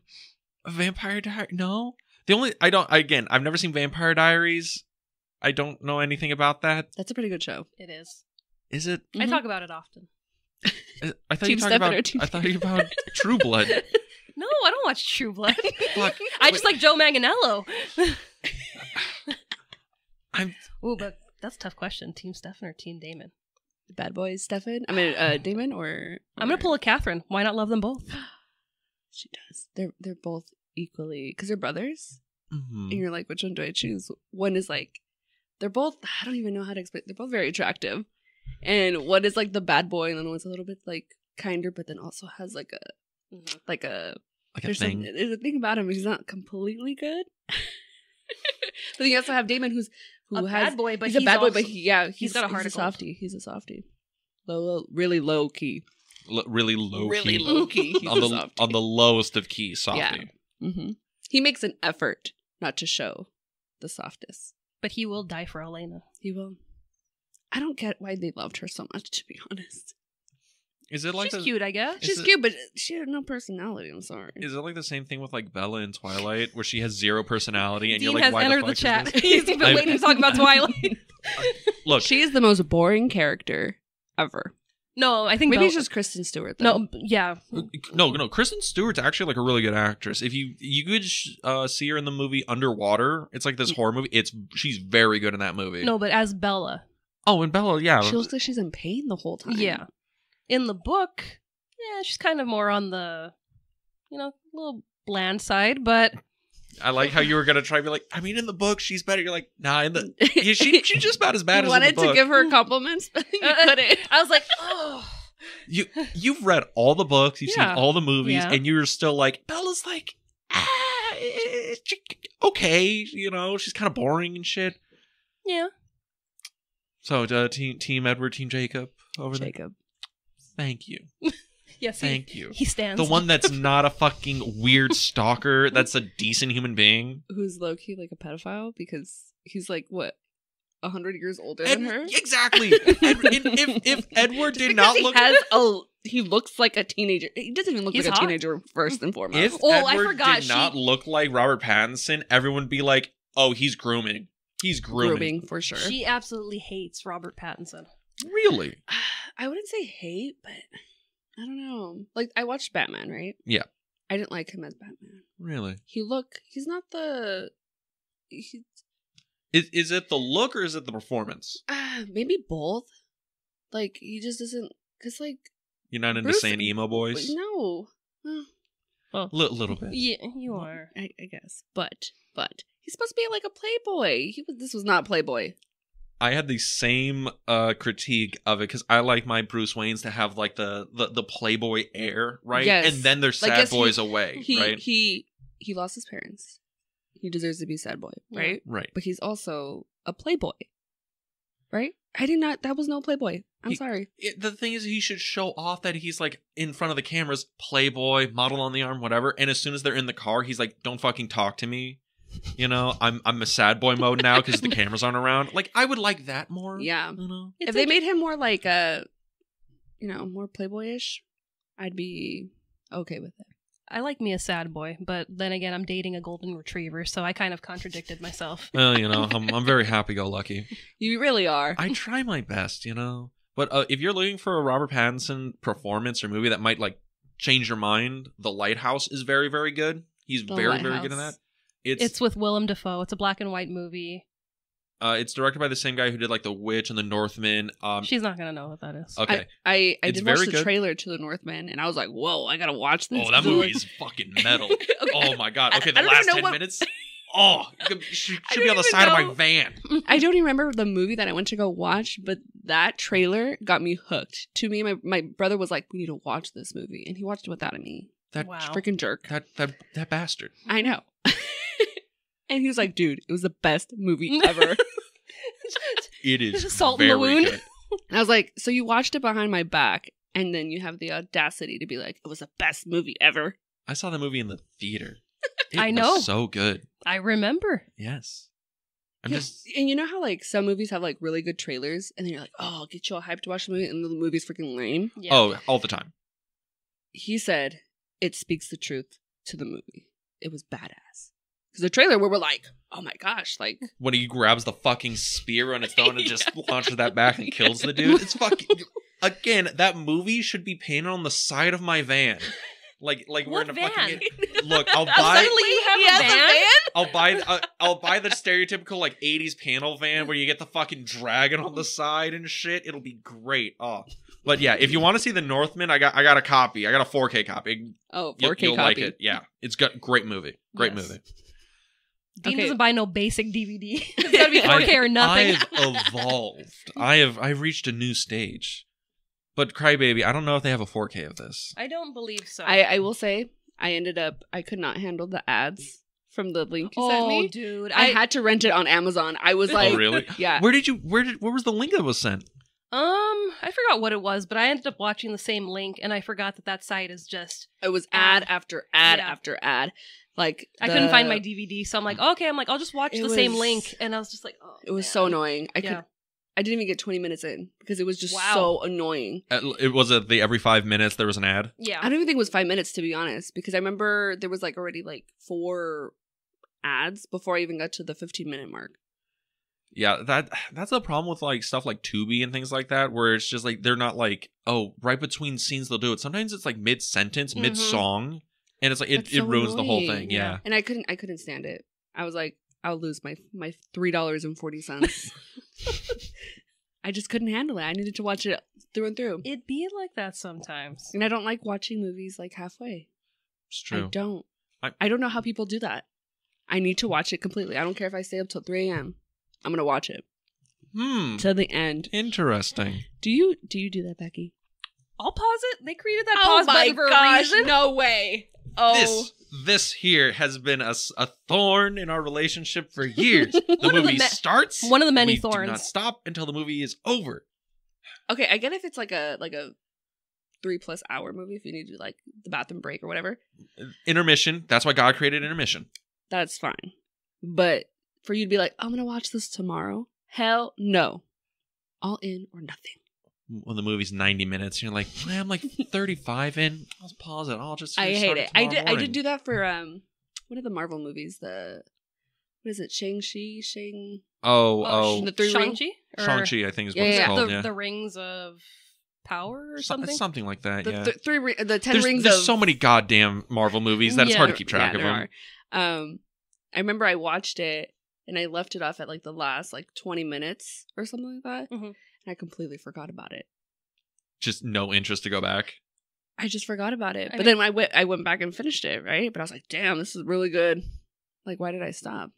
Vampire Diaries? No. The only I don't again. I've never seen Vampire Diaries. I don't know anything about that. That's a pretty good show. It is. Is it? I Mhm. talk about it often. I thought you talked about. or Team I thought you about True Blood. [LAUGHS] No, I don't watch True Blood. [LAUGHS] Fuck. I just like Joe Manganiello. [LAUGHS] I'm Ooh, but that's a tough question. Team Stefan or Team Damon? Bad Boys, Stefan. I mean, uh, [GASPS] Damon or, I'm gonna pull a Catherine. Why not love them both? [GASPS] She does. They're they're both equally because they're brothers, mhm. and you're like, which one do I choose? One is like, they're both. I don't even know how to explain. They're both very attractive, and one is like the bad boy, and then one's a little bit like kinder, but then also has like a like a like a there's thing. some, there's a thing about him. He's not completely good. [LAUGHS] but then you also have Damon, who's who a has bad boy, but he's, a bad boy, but he, yeah, he's, he's got a he's heart a of gold. softie. He's a softie. Low, low, really low key. L- really low really key. low key. He's on a the on the lowest of keys, softy. hmm He makes an effort not to show the softness. but he will die for Elena. He will. I don't get why they loved her so much, to be honest. Is it like She's the, cute, I guess. She's it- cute, but she had no personality. I'm sorry. Is it like the same thing with like Bella in Twilight, where she has zero personality, and Dean you're like, has why entered the the, fuck is chat. [LAUGHS] He's been I- waiting to talk about [LAUGHS] Twilight. Look, she is the most boring character ever. no, I think Maybe Bella- it's just Kristen Stewart. Though. no. Yeah, no, no. Kristen Stewart's actually like a really good actress. If you you could sh- uh, see her in the movie Underwater, it's like this horror movie. It's she's very good in that movie. no, but as Bella, Oh, and Bella, yeah, she looks like she's in pain the whole time. yeah. In the book, yeah, she's kind of more on the, you know, a little bland side, but I like how you were gonna try to be like, I mean, in the book she's better. You're like, nah, in the [LAUGHS] yeah, she she's just about as bad you as in wanted the to give her compliments, but you Uh, couldn't. I was like, oh, [LAUGHS] you you've read all the books, you've Yeah. seen all the movies, Yeah. and you're still like Bella's like ah, eh, she- okay, you know, she's kind of boring and shit. Yeah. So, uh, team Team Edward, Team Jacob over there. Jacob. There. Thank you, [LAUGHS] Yes. he- thank you. He stands. The one that's [LAUGHS] not a fucking weird stalker. That's a decent human being. Who's low key like a pedophile because he's like what a hundred years older Ed- than her. exactly. [LAUGHS] Ed- if, if Edward did not he look has a he looks like a teenager. He doesn't even look He's like a teenager first and foremost. If Oh, I Edward forgot, did she- not look like Robert Pattinson, everyone would be like, "Oh, he's grooming. He's grooming." grooming for sure. She absolutely hates Robert Pattinson. Really? [SIGHS] I wouldn't say hate, but I don't know. Like I watched Batman, right? Yeah. I didn't like him as Batman. Really? He look he's not the he, Is is it the look or is it the performance? uh, maybe both. Like he just doesn't cuz like You're not into Bruce- saying emo boys? no. Uh, Li- little bit. Yeah, you are. I, I guess. But but he's supposed to be like a playboy. He was this was not playboy. I had the same uh critique of it because I like my Bruce Waynes to have like the the, the playboy air, right? Yes. And then they're Like, sad he- boys away, He right? he he lost his parents. He deserves to be sad boy, right? right. But he's also a playboy. Right? I did not that was no playboy. I'm He- sorry. It, the thing is, he should show off that he's like in front of the cameras, playboy, model on the arm, whatever. And as soon as they're in the car, he's like, "Don't fucking talk to me." You know, I'm I'm a sad boy mode now because the [LAUGHS] cameras aren't around. Like, I would like that more. Yeah. You know, It's if they like- made him more like a you know, more playboyish, I'd be okay with it. I like me a sad boy, but then again, I'm dating a golden retriever, so I kind of contradicted myself. well, you know, I'm I'm very happy go lucky. [LAUGHS] You really are. I try my best, you know. But uh, if you're looking for a Robert Pattinson performance or movie that might like change your mind, The Lighthouse is very very good. He's The very very good in that. It's It's with Willem Dafoe. It's a black and white movie. uh, it's directed by the same guy who did like The Witch and The Northman. Um, She's not gonna know what that is. okay. I I, I It's did watch the good. trailer to the Northman and I was like, whoa, I gotta watch this. Oh, that movie [LAUGHS] is fucking metal. [LAUGHS] Okay. Oh my god. Okay, I the don't last ten what- minutes. [LAUGHS] Oh, you could- should, should be on the even side of my van. I don't even remember the movie that I went to go watch, but that trailer got me hooked. To me, my my brother was like, "We need to watch this movie," and he watched it without me. That Wow. Freaking jerk! that that that bastard. I know. And he was like, "Dude, it was the best movie [LAUGHS] ever." [LAUGHS] It is Just salt in the wound. good. and I was like, "So you watched it behind my back, and then you have the audacity to be like, it was the best movie ever." I saw the movie in the theater. [LAUGHS] It I was know. so good. I remember. Yes. I'm just and you know how like some movies have like really good trailers, and then you're like, "Oh, I'll get you all hyped to watch the movie," and the movie's freaking lame. Yeah. oh all the time. he said it speaks the truth to the movie. It was badass. Because the trailer where we're like, oh my gosh, like When he grabs the fucking spear on its own and [LAUGHS] just launches that back and kills the dude. It's fucking [LAUGHS] again, that movie should be painted on the side of my van. Like like we're in a fucking van? Look, [LAUGHS] I'll Oh, buy suddenly you have He a van? I'll buy uh, I'll buy the stereotypical like 80s panel van where you get the fucking dragon on the side and shit. It'll be great. Oh. But yeah, if you want to see the Northman, I got I got a copy. I got a 4K copy. Oh, 4K You'll, you'll copy. like it. Yeah. It's got great movie. Great Yes. movie. Dean Okay. doesn't buy no basic DVD. [LAUGHS] it's gotta be [LAUGHS] 4K or nothing. I've [LAUGHS] evolved. I have I've reached a new stage. But Crybaby, I don't know if they have a 4K of this. I don't believe so. I, I will say, I ended up, I could not handle the ads from the link you sent me. oh, me. dude. I, I, had to rent it on Amazon. I was oh, like, oh really? yeah. Where did you where did where was the link that was sent? Um, I forgot what it was, but I ended up watching the same link, and I forgot that that site is just. It was ad after ad Yeah. after ad. Like I couldn't find my DVD, so I'm like, okay, I'm like, I'll just watch It the same link, and I was just like, oh, It was man. so annoying. I Yeah. could. I didn't even get 20 minutes in because it was just Wow. so annoying. Uh, It was it the every 5 minutes there was an ad. Yeah, I don't even think it was five minutes to be honest, because I remember there was like already like four ads before I even got to the 15 minute mark. Yeah, that [SIGHS] that's the problem with like stuff like Tubi and things like that, where it's just like they're not like, oh, right between scenes they'll do it. Sometimes it's like mid sentence, Mhm. mid song, and it's like it, That's it so ruins the whole thing. Yeah. Yeah. And I couldn't I couldn't stand it. I was like, I'll lose my my three dollars and forty cents. [LAUGHS] I just couldn't handle it. I needed to watch it through and through. It'd be like that sometimes. And I don't like watching movies like halfway. It's I don't. I- I, don't know how people do that. I need to watch it completely. I don't care if I stay up till three a.m. I'm gonna watch it Hmm. to the end. Interesting. Do you do you do that, Becky? I'll pause it. They created that Oh pause my button for a reason. No way. Oh, This this here has been a thorn in our relationship for years. [LAUGHS] The One of the movie starts. one of the many we Do not thorns. stop until the movie is over. okay. I get if it's like a like a three plus hour movie if you need to do like the bathroom break or whatever. Intermission. That's why God created intermission. That's fine. But for you to be like, I'm gonna watch this tomorrow. Hell no. All in or nothing. When the movie's ninety minutes, you're like, "Man, I'm like [LAUGHS] thirty-five in. I'll just pause it. I'll just. I hate it. I tomorrow did. I did do that for um, what are the Marvel movies? The what is it? Shang Chi, Shang. Oh, Oh, oh, the three ring- Shang-Chi? Or- Shang Chi. I think is what Yeah, it's yeah, called. the, yeah, the rings of power or So- something. something like that. The yeah. th- three, ri- the ten there's rings there's of so many goddamn Marvel movies that it's hard to keep track Yeah, of there them. are. Um, I remember I watched it and I left it off at like the last like twenty minutes or something like that, Mhm. and I completely forgot about it. Just no interest to go back. I just forgot about it. I but then I went, I went back and finished it, right? But I was like, damn, this is really good. Like, why did I stop?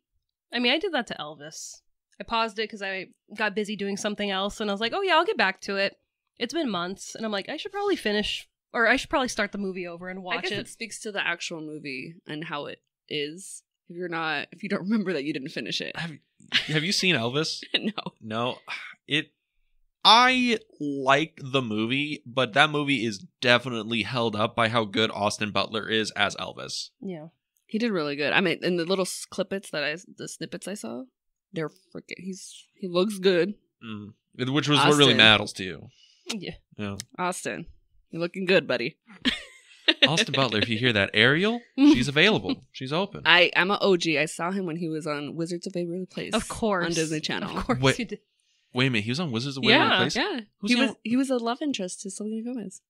I mean, I did that to Elvis. I paused it because I got busy doing something else, and I was like, "Oh yeah, I'll get back to it." It's been months, and I'm like, I should probably finish, or I should probably start the movie over and I watch guess it. it. speaks to the actual movie and how it is. If you're not, if you don't [LAUGHS] remember that you didn't finish it, Have Have you seen Elvis? [LAUGHS] no. No, it. I like the movie, but that movie is definitely held up by how good Austin Butler is as Elvis. Yeah, He did really good. I mean, in the little s- clippets that I, the snippets I saw, they're freaking. He's he looks good. Mm. Which was what really matters to you. yeah. Yeah. Austin, you're looking good, buddy. [LAUGHS] [LAUGHS] Austin Butler, if you hear that, Ariel, she's available. [LAUGHS] She's open. I I'm a OG. I saw him when he was on Wizards of Waverly Place, Of course, on Disney Channel. Of course, Wait, you did. Wait a minute, he was on Wizards of Waverly Yeah, Place. Yeah, Who's he was on- he was a love interest to Selena Gomez.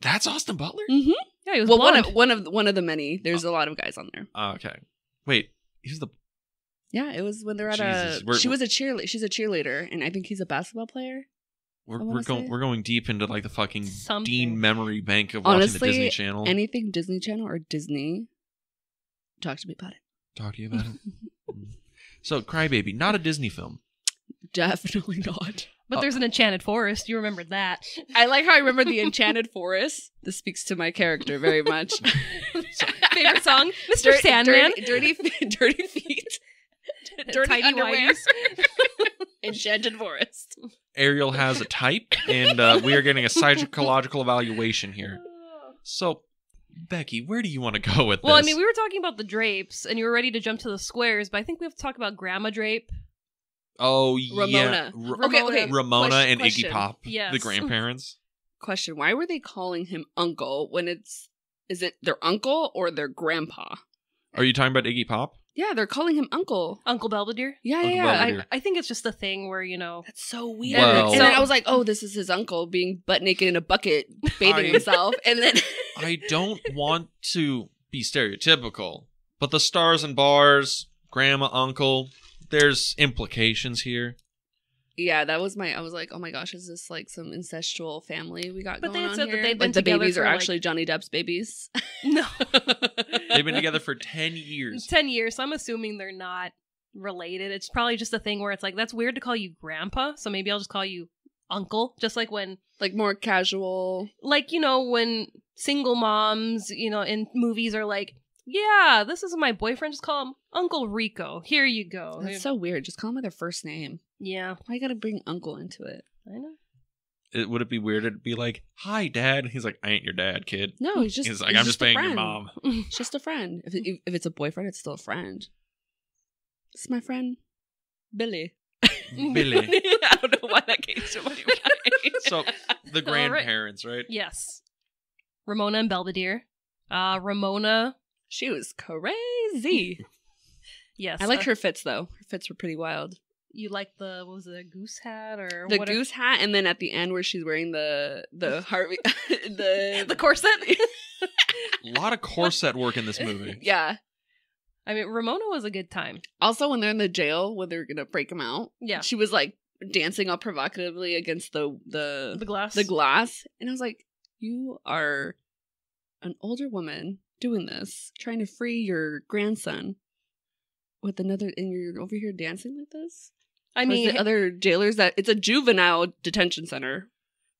That's Austin Butler. Mm-hmm. Yeah, he was Well, one of one of one of the many. There's a lot of guys on there. Oh, okay. Wait, he's the. Yeah, it was when they're at Jesus, a. we're- she was a cheerleader. She's a cheerleader, and I think he's a basketball player. We're, we're going we're going deep into like the fucking Something. Dean memory bank of watching the Disney Channel. Anything Disney Channel or Disney. Talk to me about it. Talk to you about it. [LAUGHS] Mm. So, Crybaby, not a Disney film. Definitely not. but there's an enchanted forest. You remembered that. I like how I remember the Enchanted Forest. This speaks to my character very much. [LAUGHS] [LAUGHS] Favorite song, Mr. Dirty- Sandman. Dirty, dirty, feet- dirty feet. Dirty Tidy underwear. Enchanted Forest. Ariel has a type, and uh, we are getting a psychological evaluation here. So, Becky, where do you want to go with Well, I mean, we were talking about the drapes, and you were ready to jump to the squares, but I think we have to talk about Grandma Drape. oh yeah, Ramona. Ra- Okay, okay. Ramona Question- and Iggy question. Pop, Yes. the grandparents. [LAUGHS] Question: Why were they calling him uncle when it's is it their uncle or their grandpa? Are you talking about Iggy Pop? Yeah, they're calling him uncle. Uncle Belvedere. Yeah, Uncle yeah, yeah. Belvedere. I, I think it's just a thing where you know. That's so weird. Well- and then I was like, oh, [LAUGHS] this is his uncle being butt naked in a bucket, [LAUGHS] bathing I- himself. And then [LAUGHS] I don't want to be stereotypical, but the stars and bars, grandma, uncle, there's implications here. Yeah, that was my I was like, oh my gosh, is this like some incestual family we got But they going on said that here? they'd been like the together babies are for, like- actually Johnny Depp's babies. [LAUGHS] No, [LAUGHS] They've been together for 10 years. ten years. So I'm assuming they're not related. It's probably just a thing where it's like that's weird to call you grandpa, so maybe I'll just call you uncle. Just like when, like more casual. like you know, when single moms, you know, in movies are like, yeah, this is my boyfriend. Just call him Uncle Rico. Here you go. That's so weird. Just call them by their first name. Yeah, Why gotta bring uncle into it? I know. It, would it be weird to be like, hi, dad? And he's like, I ain't your dad, kid. No, he's just he's like, he's I'm just a being your mom. [LAUGHS] It's just a friend. If, it, if it's a boyfriend, it's still a friend. It's my friend, Billy. [LAUGHS] Billy. [LAUGHS] I don't know why that came to my mind. So, the All right. grandparents, right? Yes. Ramona and Belvedere. Uh, Ramona. she was crazy. Yes. I liked uh, her fits though. Her fits were pretty wild. You like the what was it, a goose hat or The what goose hat, and then at the end where she's wearing the the [LAUGHS] Harvey [LAUGHS] the [LAUGHS] the corset. A lot of corset work in this movie. yeah. I mean, Ramona was a good time. Also, when they're in the jail, when they're gonna break him out, Yeah. she was like dancing all provocatively against the the The glass. the glass, and I was like, "You are an older woman doing this, trying to free your grandson with another, and you're over here dancing like this." I mean, the other jailers that it's a juvenile detention center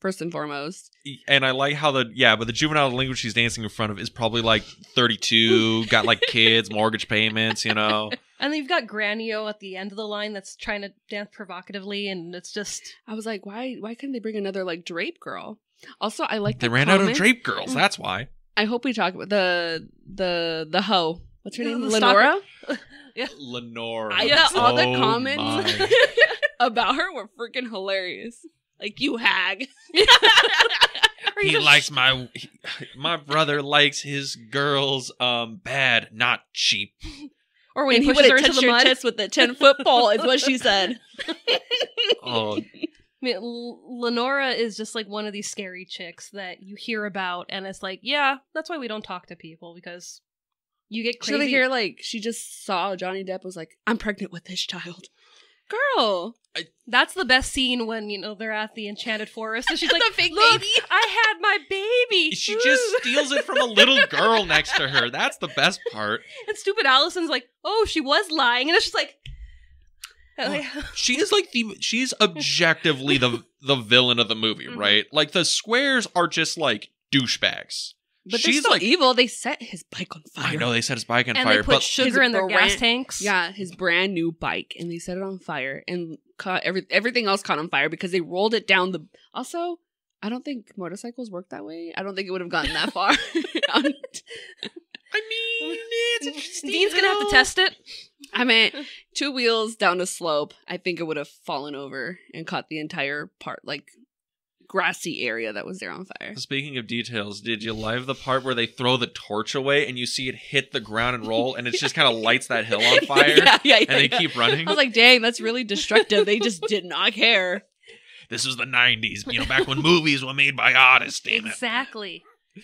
first and foremost. And I like how the yeah, but the juvenile language she's dancing in front of is probably like 32, got like [LAUGHS] kids, mortgage payments, you know. And then you've got Granio at the end of the line that's trying to dance provocatively, and it's just I was like, why why couldn't they bring another like drape girl? Also, I like They the ran out of drape girls. Mm. That's why. I hope we talk about the the the hoe. What's her Yeah, name? the Lenora. [LAUGHS] Lenore. I yeah, all the Oh comments [LAUGHS] about her were freaking hilarious. Like you hag. [LAUGHS] He likes my he- my brother likes his girls um bad, not cheap. or when and he he pushes would her into the mud. tits with a ten foot pole. Is what she said. Oh, I mean, L- Lenora is just like one of these scary chicks that you hear about, and it's like, yeah, that's why we don't talk to people because you get She over crazy. here like she just saw Johnny Depp was like, I'm pregnant with this child. Girl. That's the best scene when you know they're at the enchanted forest, and she's [LAUGHS] like, The fake "Look, baby." I had my baby." she just [LAUGHS] steals it from a little girl next to her. That's the best part. and stupid Allison's like, "Oh, she was lying," and it's just like, [LAUGHS] She is like the she's objectively the the villain of the movie, Mhm. right? Like the squares are just like douchebags. But they're she's still like evil. They set his bike on fire. I know they set his bike on and fire, they put but sugar in their gas tanks. Yeah, his brand new bike, and they set it on fire and caught every everything else caught on fire because they rolled it down the. Also, I don't think motorcycles work that way. I don't think it would have gotten that [LAUGHS] far. [LAUGHS] I mean, it's interesting. Dean's gonna have to test it. I mean, [LAUGHS] two wheels down a slope. I think it would have fallen over and caught the entire part, like grassy area that was there on fire. Speaking of details, did you love the part where they throw the torch away and you see it hit the ground and roll and it just kind of [LAUGHS] lights that hill on fire yeah, yeah, yeah. and they yeah. keep running? I was like, dang, that's really destructive. They just did not care. this was the 90s, you know, back when movies were made by artists, damn it. Exactly.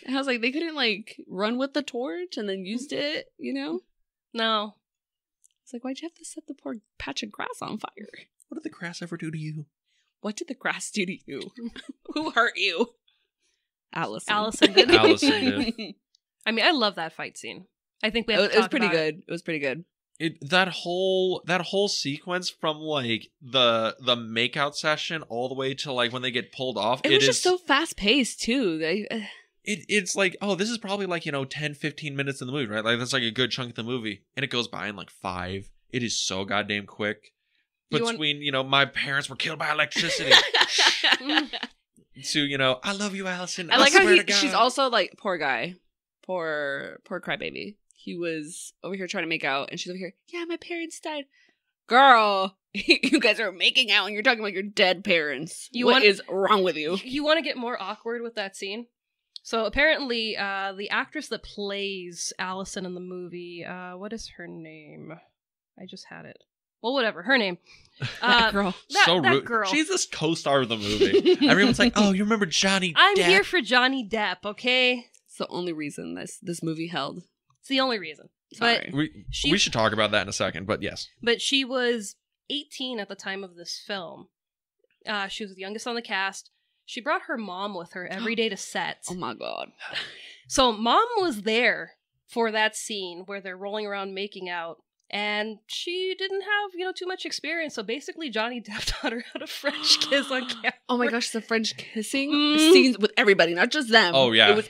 I was like, they couldn't like run with the torch and then used mm-hmm. it, you know? No. It's like, why'd you have to set the poor patch of grass on fire? What did the grass ever do to you? What did the grass do to you? [LAUGHS] Who hurt you? Allison. Allison did. [LAUGHS] Allison did. [LAUGHS] I mean, I love that fight scene. I think we it, have was- to it was pretty about good. It was pretty good. It that whole that whole sequence from like the the makeout session all the way to like when they get pulled off It, it was is just so fast paced too. They, uh, it, it's like oh this is probably like you know 10 15 minutes in the movie right like that's like a good chunk of the movie and it goes by in like five it is so goddamn quick You want- between you know my parents were killed by electricity [LAUGHS] [LAUGHS] to you know i love you allison I like how swear he, to she's also like poor guy, poor poor crybaby. He was over here trying to make out, and she's over here. Yeah, my parents died. Girl, [LAUGHS] you guys are making out, and you're talking about your dead parents. You what want- is wrong with you? You want to get more awkward with that scene? So apparently, uh, the actress that plays Allison in the movie, uh, what is her name? I just had it. Well, whatever, her name. [LAUGHS] that Uh, girl. that- so that rude girl. she's this co-star of the movie [LAUGHS] everyone's like oh you remember johnny I'm Depp? here for Johnny Depp. Okay, It's the only reason this this movie held. it's the only reason. Sorry. we, She- we should talk about that in a second but yes But she was 18 at the time of this film. Uh, she was the youngest on the cast. She brought her mom with her every [GASPS] day to set. oh my god. So mom was there for that scene where they're rolling around making out. And she didn't have, you know, too much experience. So basically Johnny [LAUGHS] Depp taught her how to French kiss on camera. [GASPS] Oh my gosh, the French kissing Mm. scenes with everybody, not just them. Oh, yeah. it was.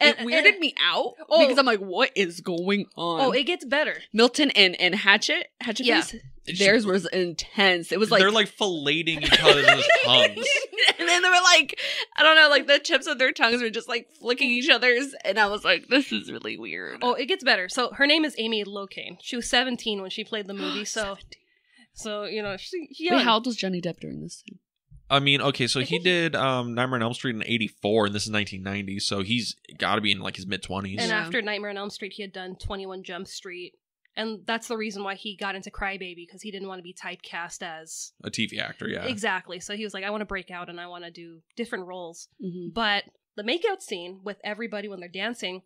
I, it weirded and- me out Oh. because I'm like, what is going on? Oh, it gets better. Milton and and Hatchet, Hatchet Yeah. face, theirs was intense. It was like they're like filleting each other's [LAUGHS] tongues and then they were like, I don't know, like the tips of their tongues were just like flicking each other's, and I was like, this is really weird. Oh, it gets better. So her name is Amy Locane. She was 17 when she played the movie. [GASPS] So, so you know, she, she Wait, how old was Johnny Depp during this? Time? I mean, okay, so he did um Nightmare on Elm Street in '84, and this is 1990, so he's got to be in like his mid 20s. And Yeah. after Nightmare on Elm Street, he had done 21 Jump Street. And that's the reason why he got into Crybaby because he didn't want to be typecast as A TV actor, yeah. exactly. So he was like, I want to break out and I want to do different roles. Mm-hmm. But the makeout scene with everybody when they're dancing,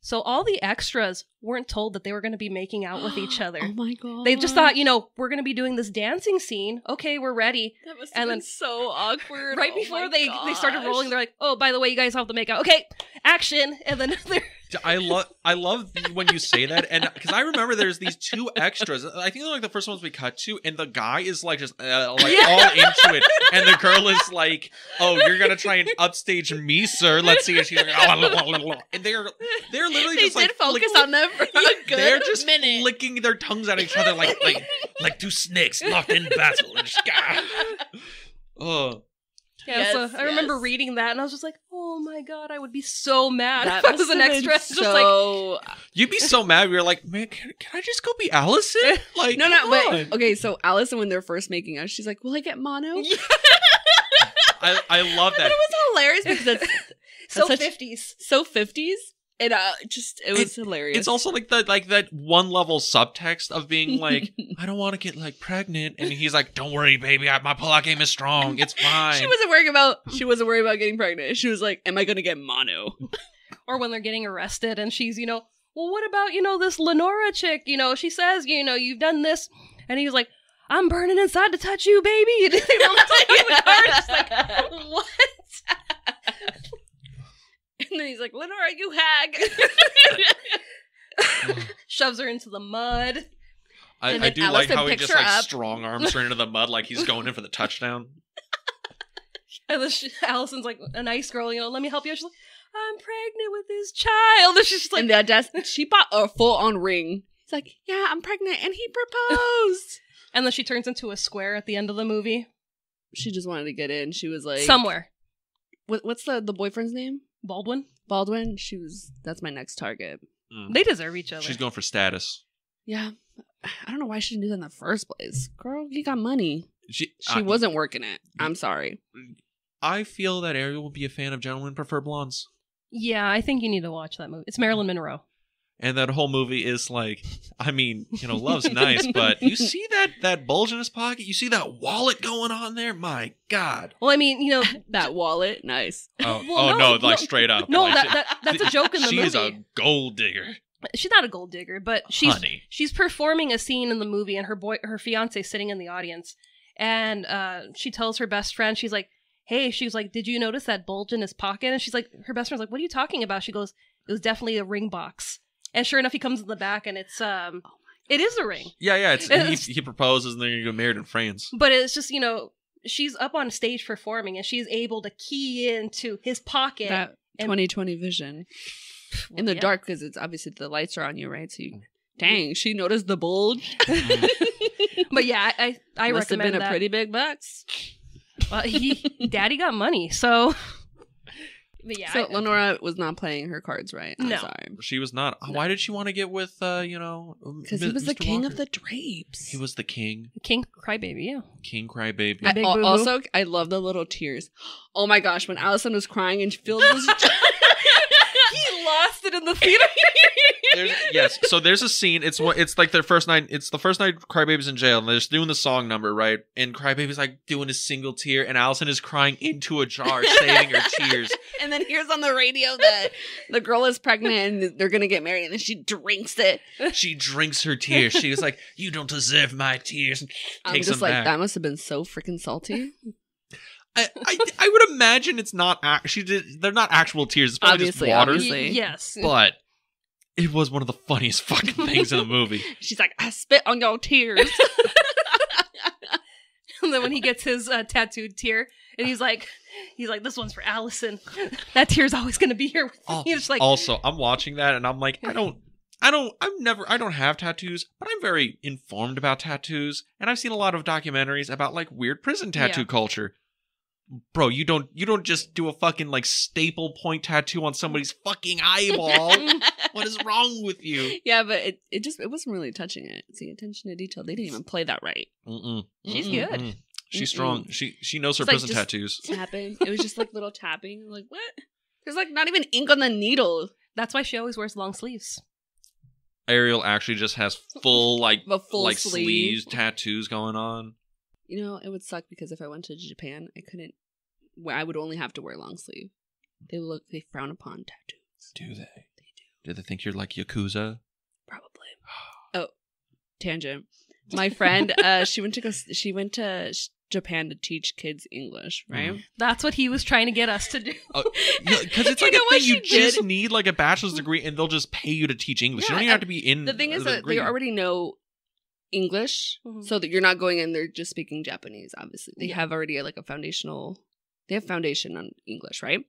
so all the extras weren't told that they were going to be making out with each [GASPS] other. Oh my god! They just thought, you know, we're going to be doing this dancing scene. Okay, we're ready. that must and have then- so awkward. Right Oh before my they they started rolling, they're like, "Oh, by the way, you guys have to make out." Okay, action, and then [LAUGHS] they're I love I love when you say that, and because I remember there's these two extras. I think they're like the first ones we cut to, and the guy is like just uh, like Yeah. all into it, and the girl is like, "Oh, you're gonna try and upstage me, sir? Let's see." And she's like, "Oh, blah, [LAUGHS] blah, blah, blah." and they're they're literally they just did like focus flick- on them for a good [LAUGHS] they're just minute. licking their tongues at each other like like like two snakes locked in battle. And just, ah. Oh, Yeah, Yes, so I remember yes. reading that and I was just like, oh my god, I would be so mad That if I was an have been extra. Just like, you'd be so mad. You're like, man, can, can I just go be Allison? [LAUGHS] Like, no, no. come But on." okay, so Allison, when they're first making us, she's like, "Will I get mono?" And [LAUGHS] I I love that. it was hilarious because it's so 50s. so fifties. And uh, just it was hilarious. It's also like the like that one level subtext of being [LAUGHS] like, I don't want to get like pregnant, and he's like, Don't worry, baby, I, my pull-out game is strong. [LAUGHS] It's fine. she wasn't worrying about she wasn't worried about getting pregnant. She was like, "Am I going to get mono?" [LAUGHS] Or when they're getting arrested and she's, you know, well, what about, you know, this Lenora chick? You know, she says, you know, you've done this. And he was like, I'm burning inside to touch you, baby. And they don't touch him in the car. It's like, what? [LAUGHS] And then he's like, "Lenora, you hag." [LAUGHS] [LAUGHS] Shoves her into the mud. I, and I then do like Allison how he picks just like up. strong arms her into the mud like he's going in for the touchdown. And then she, Allison's like, a nice girl, you know, let me help you. She's like, I'm pregnant with this child. And she's just like, and the audacity, she bought a full on ring. It's like, "Yeah, I'm pregnant," and he proposed. and then she turns into a square at the end of the movie. she just wanted to get in. She was like, Somewhere. What, what's the the boyfriend's name? Baldwin. Baldwin. She was. That's my next target. Mm. They deserve each other. She's going for status. Yeah. I don't know why she didn't do that in the first place. Girl, you got money. She She I, wasn't working it. I'm sorry. I feel that Ariel will be a fan of Gentlemen Prefer Blondes. yeah, I think you need to watch that movie. It's Marilyn Monroe. And that whole movie is like, I mean, you know, love's [LAUGHS] nice, but you see that that bulge in his pocket? You see that wallet going on there? My God. Well, I mean, you know, That wallet, nice. Oh, Well, oh no, no, like straight up. no, like, that, that that's a joke in the she movie. she's a gold digger, She's not a gold digger, but she's honey. she's performing a scene in the movie, and her boy, her fiance, sitting in the audience, and uh, she tells her best friend, she's like, "Hey," she's like, "Did you notice that bulge in his pocket?" And she's like, her best friend's like, "What are you talking about?" She goes, "It was definitely a ring box." And sure enough, he comes in the back, and it's um, it is a ring, Yeah, yeah. It's, It's- he, he proposes and they're gonna get married in France. but it's just you know. She's up on stage performing, and she's able to key into his pocket. That and- 2020 vision in the Yeah. dark because it's obviously the lights are on you, right? So you, dang, she noticed the bulge. [LAUGHS] But yeah, I I, I Must have recommend been a that. pretty big bucks. Well, he, [LAUGHS] Daddy got money, so. But yeah, so I- Lenora was not playing her cards right. I'm No. sorry. She was not. Why did she want to get with, uh, you know, Because he Mi- was the Mr. king of the drapes. He was the king, King Crybaby, yeah. king crybaby. I- Big also, I love the little tears. [GASPS] Oh my gosh, when Allison was crying and Phil was he lost it in the theater. [LAUGHS] Yes. So there's a scene. It's what it's like their first night. It's the first night Crybaby's in jail, and they're just doing the song number, right? And Crybaby's like doing a single tear, and Allison is crying into a jar, [LAUGHS] saving her tears. and then here's on the radio that the girl is pregnant and they're gonna get married, and then she drinks it. She drinks her tears. She was like, "You don't deserve my tears." I'm Takes just them like, back. that must have been so freaking salty. I, I, I would imagine it's not. Act- she did. They're not actual tears. It's probably Obviously, just water. obviously. Yes. But it was one of the funniest fucking things in the movie. [LAUGHS] She's like, I spit on your tears. [LAUGHS] and then when he gets his uh, tattooed tear, and he's like, he's like, this one's for Allison. That tear's always gonna be here with me. Oh, It's like, also, I'm watching that and I'm like, I don't, I don't, I'm never, I don't have tattoos, but I'm very informed about tattoos, and I've seen a lot of documentaries about like weird prison tattoo Yeah. culture. Bro, you don't, you don't just do a fucking like staple point tattoo on somebody's fucking eyeball. [LAUGHS] what is wrong with you? yeah, but it, it just it wasn't really touching it. See, attention to detail. They didn't even play that right. Mm-mm. She's Mm-mm. good. Mm. She's Mm-mm. strong. She she knows her It's like prison just- tattoos. Tapping. It was just like little [LAUGHS] tapping. Like what? There's like not even ink on the needle. that's why she always wears long sleeves. Ariel actually just has full [LAUGHS] like full like sleeve. sleeves tattoos going on. You know, it would suck because if I went to Japan, I couldn't. Well, I would only have to wear long sleeve. They look. They frown upon tattoos. Do they? They do. Do they think you're like yakuza? Probably. [GASPS] Oh, tangent. My friend, uh, she went to go. She went to sh- Japan to teach kids English, right? Mhm. That's what he was trying to get us to do. Because it's [LAUGHS] like know a thing you she just need like a bachelor's degree and they'll just pay you to teach English. you don't even have to be in The thing is the that degree. they already know English, Mhm. so that you're not going in there just speaking Japanese. Obviously, they Yeah. have already like a foundational. They have foundation on English, right?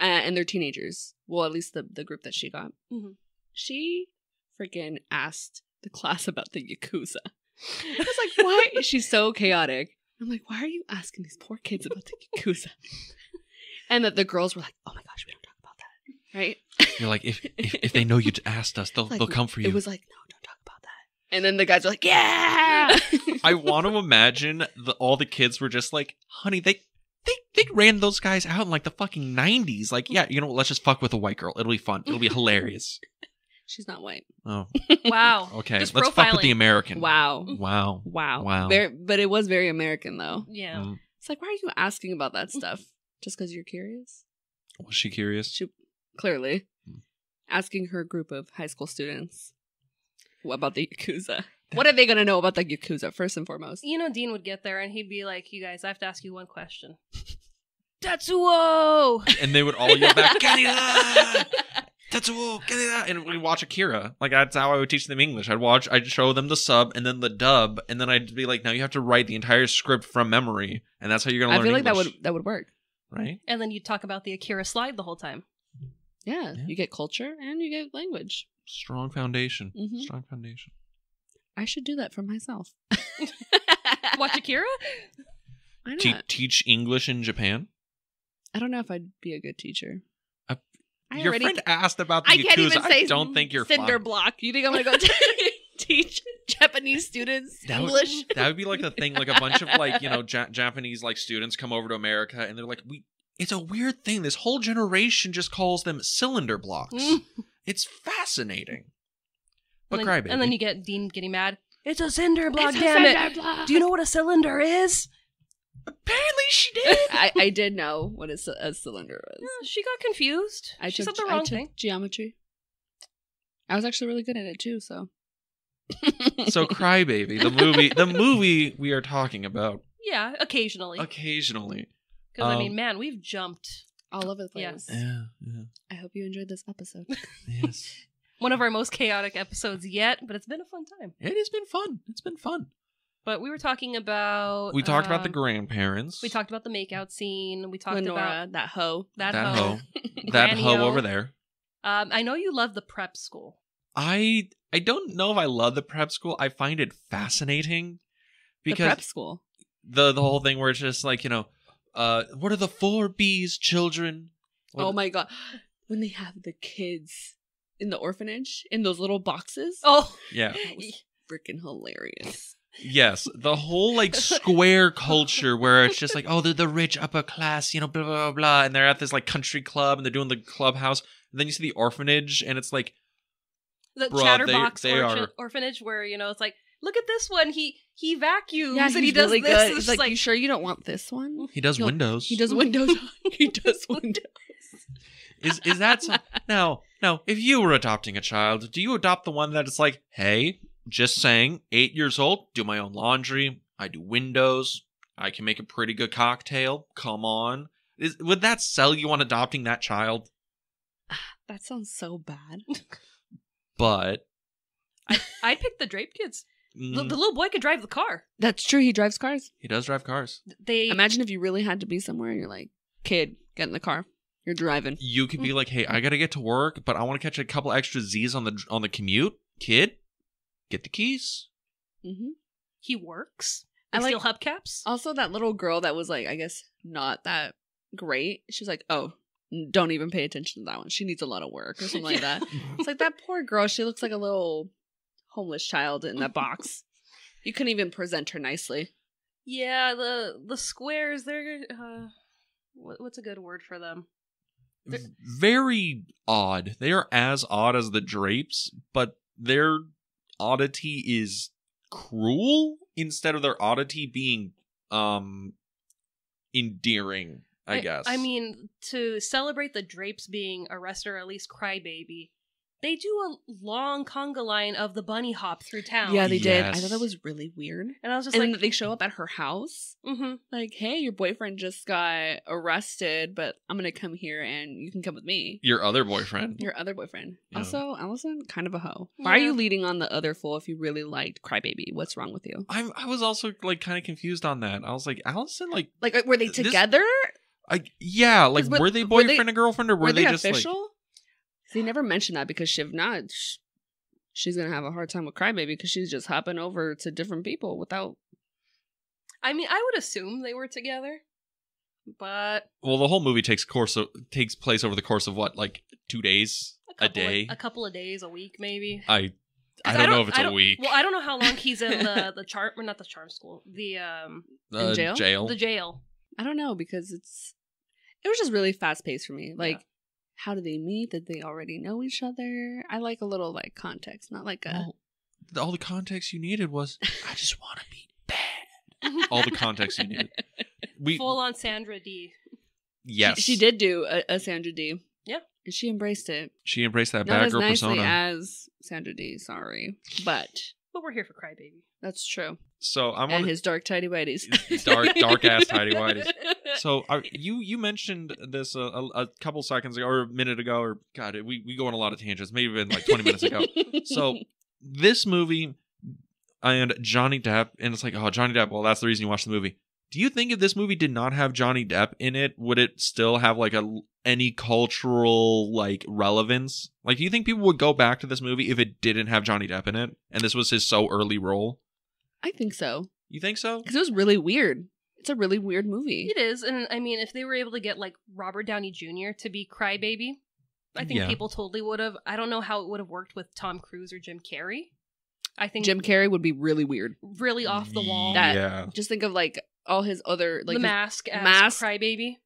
Uh, and they're teenagers. Well, at least the the group that she got. Mhm. She freaking asked the class about the yakuza. I was like, why? She's so [LAUGHS] chaotic. I'm like, why are you asking these poor kids about the yakuza? and that the girls were like, oh my gosh, we don't talk about that, right? You're like, if, if if they know you asked us, they'll Like, they'll come for you. It was like, no, don't talk about that. And then the guys are like, yeah. I want to imagine the, all the kids were just like, honey, they they they ran those guys out in like the fucking nineties. Like, yeah, you know, what, let's just fuck with a white girl. It'll be fun. It'll be [LAUGHS] hilarious. She's not white. Oh, [LAUGHS] Wow. okay. Just let's fuck with the. American. Wow. Wow. Wow. Wow. Very, but it was very American though. Yeah. Mm. It's like, why are you asking about that stuff? Just because you're curious? Was she curious? She clearly Hmm. asking her group of high school students what about the Yakuza. What are they going to know about the Yakuza, first and foremost? You know, Dean would get there and he'd be like, "You guys, I have to ask you one question." [LAUGHS] Tetsuo. [LAUGHS] And they would all yell back, Kaneda! [LAUGHS] Tetsuo, Kaneda! And we watch Akira. Like that's how I would teach them English. I'd watch, I'd show them the sub and then the dub, and then I'd be like, now you have to write the entire script from memory, and that's how you're gonna learn I feel like that would that would work. right. And then you talk about the Akira slide the whole time. Yeah, Yeah. you get culture and you get language. Strong foundation. Mhm. Strong foundation. I should do that for myself. [LAUGHS] Watch Akira. Why Te- teach English in Japan. I don't know if I'd be a good teacher. Uh, I Your already friend asked about the I can't even say I don't think you're cinder fine. block. You think I'm gonna go t- [LAUGHS] [LAUGHS] teach Japanese students That would- English? That would be like the thing, like a bunch of like you know ja- Japanese like students come over to America and they're like, we. It's a weird thing. This whole generation just calls them cylinder blocks. Mm. It's fascinating. But and then, crybaby. And then you get Dean getting mad. It's a cinder block, It's a damn it. cinder block. Do you know what a cylinder is? apparently she [LAUGHS] did. I, I did know what a, c- a cylinder was. Uh, She got confused. I she took, said the I wrong took thing. geometry. I was actually really good at it too. So, [LAUGHS] so crybaby, the movie, the movie we are talking about Yeah, occasionally. occasionally. Because I mean, Um, man, we've jumped all over the Yeah. place. Yeah, yeah, I hope you enjoyed this episode. yes. [LAUGHS] one of our most chaotic episodes yet, but it's been a fun time. it has been fun. It's been fun. But we were talking about. We talked about the um, grandparents. We talked about the makeout scene. We talked Lenora, about that hoe. that, that hoe. hoe. [LAUGHS] that hoe hoe. over there. Um, I know you love the prep school. I I don't know if I love the prep school. I find it fascinating the because prep school. the the whole thing where it's just like you know, uh, what are the four B's, children? What- Oh my god. When they have the kids in the orphanage in those little boxes. Oh, Yeah. [LAUGHS] That was freaking hilarious. Yes, the whole like square culture where it's just like, oh, they're the rich upper class, you know, blah blah blah, blah, and they're at this like country club and they're doing the clubhouse. And then you see the orphanage, and it's like, the Bruh, Chatterbox they- they orphan- are- orphanage, where you know it's like, look at this one. He he vacuums Yeah, and he does really this. good. It's He's just like, you sure you don't want this one? he does You'll- windows. He does windows. [LAUGHS] [LAUGHS] he does windows. Is is that so- now? Now, if you were adopting a child, do you adopt the one that is like, hey, just saying, eight years old, do my own laundry, I do windows, I can make a pretty good cocktail. Come on, is would that sell you on adopting that child? [SIGHS] That sounds so bad. [LAUGHS] But I, I'd pick the Drape kids. The, mm, the little boy could drive the car. That's true. He drives cars. he does drive cars. They Imagine if you really had to be somewhere and you're like, kid, get in the car. You're driving. You could be like, hey, I gotta get to work, but I want to catch a couple extra Z's on the on the commute. Kid, get the keys. Mm-hmm. he works. I They like- steal hubcaps. Also, that little girl that was like, I guess, not that great. She's like, oh, don't even pay attention to that one. She needs a lot of work or something like [LAUGHS] that. It's like that poor girl. She looks like a little homeless child in that box. You couldn't even present her nicely. Yeah, the the squares. They're uh, what's a good word for them? They're- Very odd. They are as odd as the drapes, but their oddity is cruel instead of their oddity being um endearing. I, guess. I mean, to celebrate the drapes being arrested or at least crybaby, they do a long conga line of the bunny hop through town. Yeah, they did. I Yes. thought that was really weird. and I was just and like, they show up at her house. mm-hmm. Like, hey, your boyfriend just got arrested, but I'm gonna come here and you can come with me. Your other boyfriend. Your other boyfriend. Yeah. Also, Allison, kind of a hoe. Why are Yeah. you leading on the other fool if you really liked Crybaby? What's wrong with you? I I was also like kind of confused on that. I was like, Allison, like, Like, uh, were they This- together? I yeah, like, Is- were they were they- boyfriend and girlfriend, or were, Were, they, they, just like? official? They never mentioned that because Shiv not. She's gonna have a hard time with Crybaby because she's just hopping over to different people without. I mean, I would assume they were together, but Well, the whole movie takes course of, takes place over the course of what, like two days, a, a, day. of, a couple of days, a week, maybe. I I don't, know if it's a week. Well, I don't know how long he's in the [LAUGHS] the charm, or not the charm school, the um Uh, jail? Jail. the jail. I don't know because it's. It was just really fast paced for me. Like, how do they meet? Did they already know each other? I like a little like context, not like a. Well, the- all the context you needed was I just [LAUGHS] want to be bad. all the context you needed. We Full on Sandra Dee. yes, She, she did do a, a Sandra Dee. Yeah. And she embraced it. She embraced that Not bad as girl persona. as Sandra Dee. Sorry, but But we're here for Crybaby. that's true. so I'm and on his dark tidy whities. [LAUGHS] dark dark ass tidy whities. [LAUGHS] So uh, you you mentioned this a, a, a couple seconds ago or a minute ago or God we we go on a lot of tangents maybe even like twenty minutes ago. So [LAUGHS] this movie and Johnny Depp and it's like oh Johnny Depp well that's the reason you watch the movie. Do you think if this movie did not have Johnny Depp in it would it still have like a any cultural like relevance? Like do you think people would go back to this movie if it didn't have Johnny Depp in it and this was his so early role? I think so You think so? because it was really weird. It's a really weird movie. It is, and I mean, if they were able to get like Robert Downey Jr. to be Crybaby, I think Yeah. people totally would have. I don't know how it would have worked with Tom Cruise or Jim Carrey. I think Jim Carrey would be really weird. really off the wall. That- yeah. Just think of like all his other like the mask as Mask. Crybaby.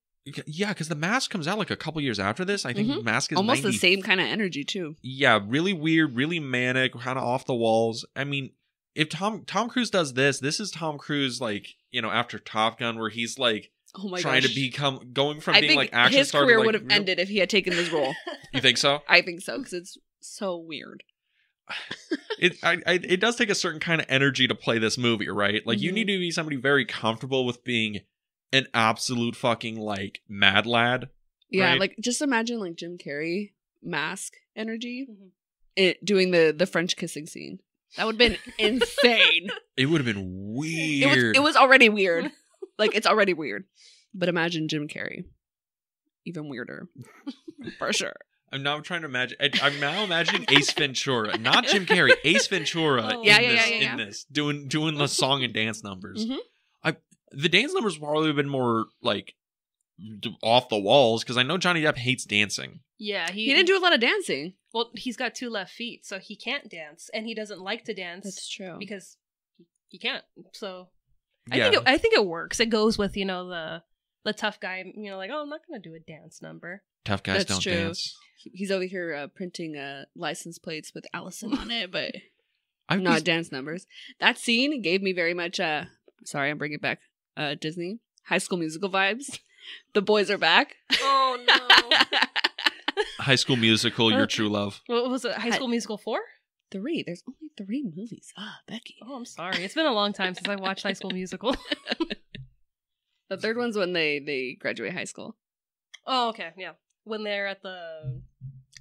Yeah, because the mask comes out like a couple years after this. I think Mhm. mask is almost 90 the same kind of energy too. Yeah, really weird, really manic, kind of off the walls. I mean, if Tom Tom Cruise does this, this is Tom Cruise like you know after Top Gun, where he's like Oh my trying gosh. to become going from I being think like action his star to, career like, would have real- ended if he had taken this role. [LAUGHS] You think so? I think so because it's so weird. It I, I, it does take a certain kind of energy to play this movie, right? Like you Mhm. need to be somebody very comfortable with being an absolute fucking like mad lad. Yeah, Right. like just imagine like Jim Carrey mask energy Mhm. it, doing the the French kissing scene. That would have been [LAUGHS] insane. It would have been It weird. was it was already weird. [LAUGHS] like it's already weird. But imagine Jim Carrey. Even weirder. [LAUGHS] For sure. I'm now trying to imagine. I- I'm now imagining Ace Ventura, not Jim Carrey. Ace Ventura Oh. in, Yeah, yeah, this, yeah, yeah, in this, doing doing the song and dance numbers. Mhm. I the dance numbers probably have been more like off the walls because I know Johnny Depp hates dancing. Yeah, he, He didn't do a lot of dancing. well. He's got two left feet, so he can't dance, and he doesn't like to dance That's true. because he, he can't. So I yeah, think it, I think it works. It goes with you know the the tough guy. You know, like oh, I'm not gonna do a dance number. tough guys That's don't true. dance. He's over here uh, printing uh, license plates with Allison on it, but [LAUGHS] I not was- dance numbers. That scene gave me very much. Uh, sorry, I'm bringing back. Uh, Disney High School Musical vibes. The boys are back. Oh no! [LAUGHS] High School Musical, Your True Love. what was it? High School Musical four? three. There's only three movies. Ah, Becky. Oh, I'm sorry. It's been a long time since I watched High School Musical. [LAUGHS] The third one's when they they graduate high school. oh, okay, yeah. When they're at the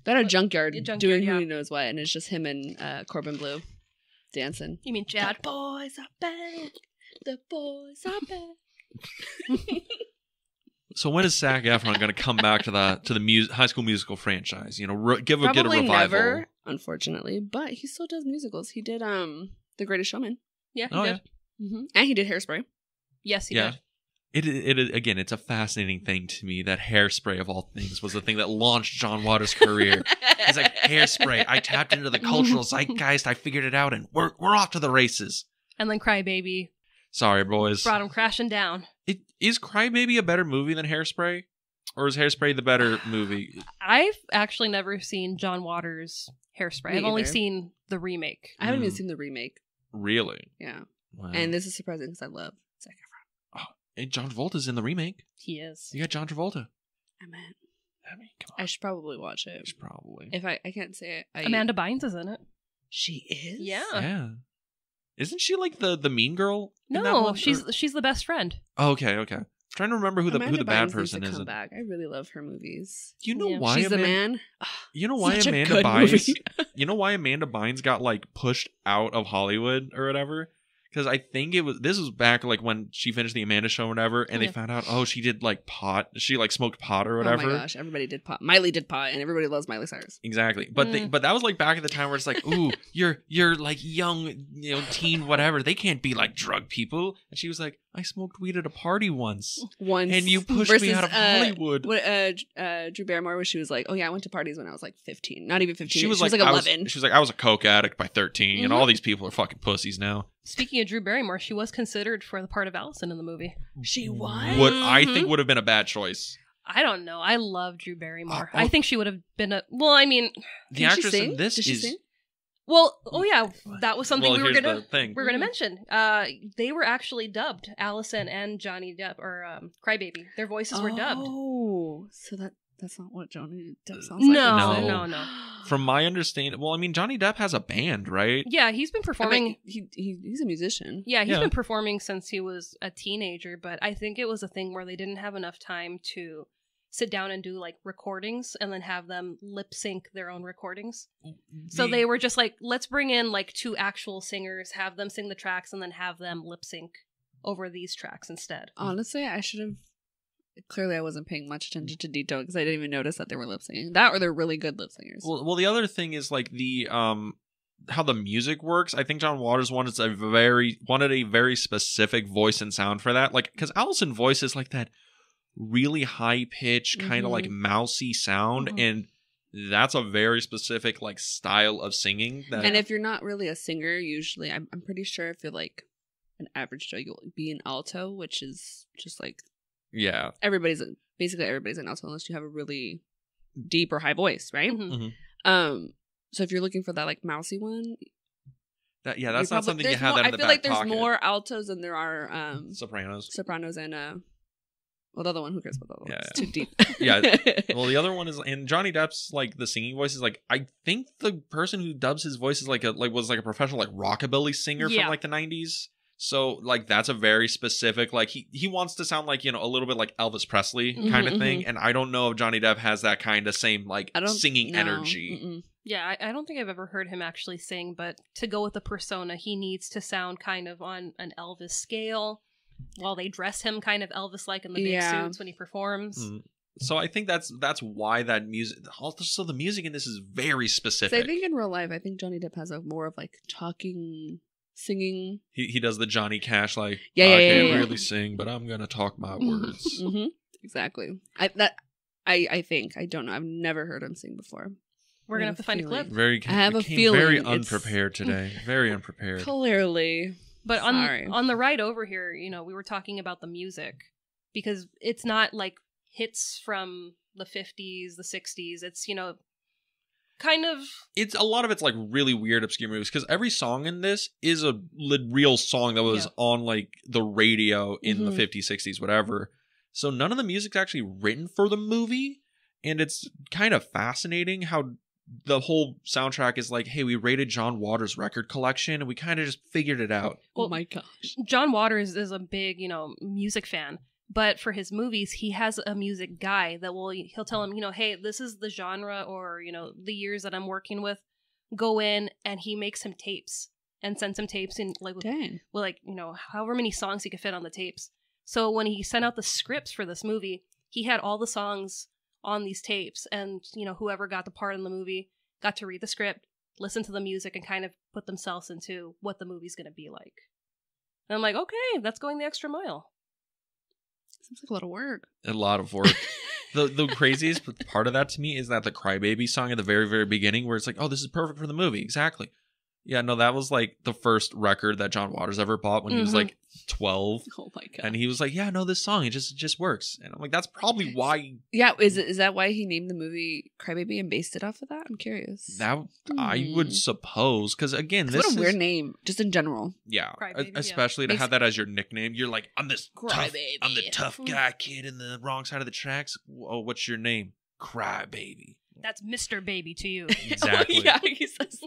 They're at a junkyard, junkyard, doing yeah. who knows what, and it's just him and uh, Corbin Bleu dancing. you mean Chad? The boys are back. The boys are back. [LAUGHS] So when is Zac Efron going to come back to the to the mu- High School Musical franchise? You know, re- give a get a Probably revival. never, unfortunately, but he still does musicals. He did um The Greatest Showman, Yeah, he Oh did. yeah, mm-hmm. and he did Hairspray. Yes, he Yeah. did. It, it it again. It's a fascinating thing to me that hairspray of all things was the thing that launched John Waters' career. It's like hairspray. I tapped into the cultural zeitgeist. I figured it out, and we're we're off to the races. And then Crybaby Sorry, boys. brought him crashing down. It, is Crybaby a better movie than Hairspray, or is Hairspray the better movie? I've actually never seen John Waters' Hairspray. Me I've only seen the remake. I haven't Mm. even seen the remake. Really? Yeah, Wow. and this is surprising because I love Zac Efron. And John Travolta's in the remake. He is. You got John Travolta. I meant I mean, come on. I should probably watch it. Should probably. If I, I can't say it. I, Amanda Bynes is in it. She is? Yeah. yeah. Isn't she like the the mean girl? in that No, one? she's Or- she's the best friend. Oh, okay, okay. I'm trying to remember who the who the bad Bynes to person come is. in- back. I really love her movies. You know Yeah. why She's the Amanda, man. [SIGHS] You know [SIGHS] why Such a Amanda good Bynes? movie. [LAUGHS] you know why Amanda Bynes got like pushed out of Hollywood or whatever? Because I think it was this was back like when she finished the Amanda show or whatever, and they found out oh she did like pot, she like smoked pot or whatever. Oh my gosh, everybody did pot. Miley did pot, and everybody loves Miley Cyrus. Exactly, but they, Mm. but that was like back at the time where it's like, ooh, [LAUGHS] you're you're like young, you know, teen, whatever. They can't be like drug people. And she was like, I smoked weed at a party once, Once and you pushed me out of uh, Hollywood. What uh, uh, Drew Barrymore was she was like, oh yeah, I went to parties when I was like fifteen, not even fifteen. she was she like, was like I was, eleven. she was like, I was a coke addict by 13 and Mhm. all these people are fucking pussies now. Speaking of Drew Barrymore, she was considered for the part of Allison in the movie. She was? What I Mhm. think would have been a bad choice. I don't know. I love Drew Barrymore. Uh, I think she would have been a well. I mean, The Can she actress sing? in this Does she is sing? Well, oh yeah, that was something well. we were gonna the thing. we are gonna Mhm. mention. Uh, they were actually dubbed. Allison and Johnny Depp or um, Crybaby. Their voices were dubbed. Oh, so that that's not what Johnny Depp sounds like. No, No. no, [GASPS] no. From my understanding, well, I mean, Johnny Depp has a band, right? Yeah, he's been I performing. mean, he, he he's a musician. yeah, he's Yeah. been performing since he was a teenager, but I think it was a thing where they didn't have enough time to sit down and do like recordings and then have them lip sync their own recordings. So they were just like, let's bring in like two actual singers, have them sing the tracks, and then have them lip sync over these tracks instead. Honestly, I should have. Clearly, I wasn't paying much attention to detail because I didn't even notice that they were lip syncing. That or they're really good lip singers. Well, well, the other thing is like the um how the music works. I think John Waters wanted a very wanted a very specific voice and sound for that. Like because Allison voice is like that really high pitched kind of like mousy sound, Mhm. and that's a very specific like style of singing. That and if you're not really a singer, usually I'm, I'm pretty sure if you're like an average Joe, you'll be an alto, which is just like yeah, everybody's basically everybody's an alto unless you have a really deep or high voice, right? Mhm. Um, so if you're looking for that like mousy one, that yeah, that's not probably- something you there's have more- that in I feel like there's pocket. more altos than there are um Sopranos. sopranos and uh, well, the other one who cares about the other one? Yeah, It's too deep. Yeah. [LAUGHS] Well, the other one is, and Johnny Depp's like the singing voice is like I think the person who dubs his voice is like a like was like a professional like rockabilly singer Yeah. from like the nineties. So like that's a very specific like he he wants to sound like you know a little bit like Elvis Presley kind of Mhm, thing, and I don't know if Johnny Depp has that kind of same like I don't singing no, energy. mm-mm. Yeah, I, I don't think I've ever heard him actually sing, but to go with the persona, he needs to sound kind of on an Elvis scale while they dress him kind of Elvis like in the big Yeah. suits when he performs. Mm. So I think that's that's why that music. Also, the music in this is very specific. So I think in real life, I think Johnny Depp has a more of like talking, singing. he he does the Johnny Cash like Yeah, I yeah, yeah, can't yeah. really sing, but I'm gonna talk my [LAUGHS] words. hmm Exactly. I that I I think I don't know. I've never heard him sing before. We're gonna have have to a find a clip. Very. I have a feeling Very it's- unprepared today. Very [LAUGHS] unprepared. Clearly, But on Sorry. on the ride over here, you know, we were talking about the music because it's not like hits from the 50s, the 60s. It's, you know, kind of It's a lot of it's like really weird, obscure movies because every song in this is a li- real song that was Yeah. on like the radio in Mhm. the 50s, 60s, whatever. So none of the music's actually written for the movie, and it's kind of fascinating how the whole soundtrack is like, hey, we rated John Waters' record collection, and we kind of just figured it out. Oh well, oh my gosh. John Waters is a big, you know, music fan. But for his movies, he has a music guy that will he'll tell him, you know, hey, this is the genre or, you know, the years that I'm working with. Go in and he makes him tapes and sends him tapes in like with, Dang. with like, you know, however many songs he could fit on the tapes. So when he sent out the scripts for this movie, he had all the songs on these tapes and, you know, whoever got the part in the movie got to read the script, listen to the music and kind of put themselves into what the movie's going to be like. And I'm like, okay, that's going the extra mile. Seems like a lot of work. A lot of work. the the [LAUGHS] craziest part of that to me is that the Crybaby song at the very very beginning, where it's like, oh, this is perfect for the movie, exactly. Yeah, no, that was like the first record that John Waters ever bought when he was Mhm. like twelve, [LAUGHS] Oh my god. and he was like, yeah, no, this song it just it just works, and I'm like, that's probably why yeah, is it is that why he named the movie Crybaby and based it off of that? I'm curious. that I Hmm. would suppose because again, this what a weird name, just in general. yeah, Crybaby, e- yeah. especially to Makes- have that as your nickname. You're like, I'm this tough, Crybaby. I'm the tough Mm. guy kid in the wrong side of the tracks. Oh, what's your name? Crybaby. That's Mr. Baby to you. [LAUGHS] Exactly. [LAUGHS] yeah, he says.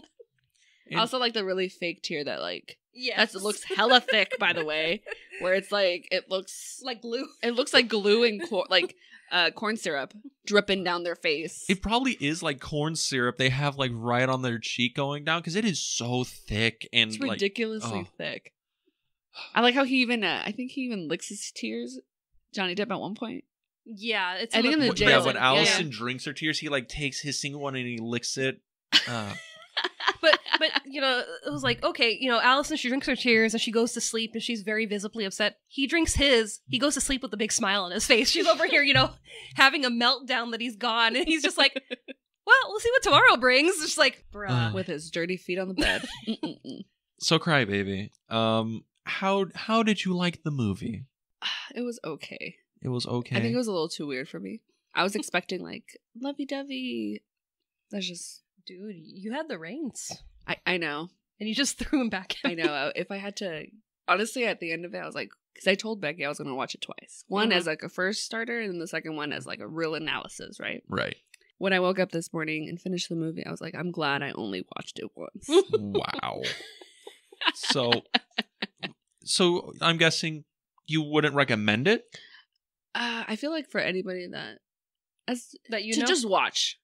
That. And- also, like the really fake tear that like Yeah. that looks hella thick, by the way. [LAUGHS] Where it's like it looks like glue. it looks like glue and cor- like uh, corn syrup dripping down their face. It probably is like corn syrup they have like right on their cheek going down because it is so thick and It's like ridiculously oh. thick. I like how he even uh, I think he even licks his tears. Johnny Depp at one point. Yeah, it's I think in the jail. yeah, when Yeah. Allison drinks her tears, he like takes his single one and he licks it. [LAUGHS] Uh, but but you know it was like okay you know allison she drinks her tears and she goes to sleep and she's very visibly upset he drinks his he goes to sleep with a big smile on his face she's over here you know having a meltdown that he's gone and he's just like well we'll see what tomorrow brings it's just like bruh Uh. with his dirty feet on the bed. [LAUGHS] so cry baby. um, how how did you like the movie? [SIGHS] it was okay. It was okay. I think it was a little too weird for me. I was expecting like lovey dovey. That's just dude you had the reins I I know and you just [LAUGHS] threw him back at I know. If I had to, honestly, at the end of it, I was like, because I told Becky I was going to watch it twice. One Mhm. as like a first starter, and then the second one as like a real analysis. Right. right. When I woke up this morning and finished the movie, I was like, I'm glad I only watched it once. [LAUGHS] Wow. [LAUGHS] so, so I'm guessing you wouldn't recommend it. uh, I feel like for anybody that as that you to know just watch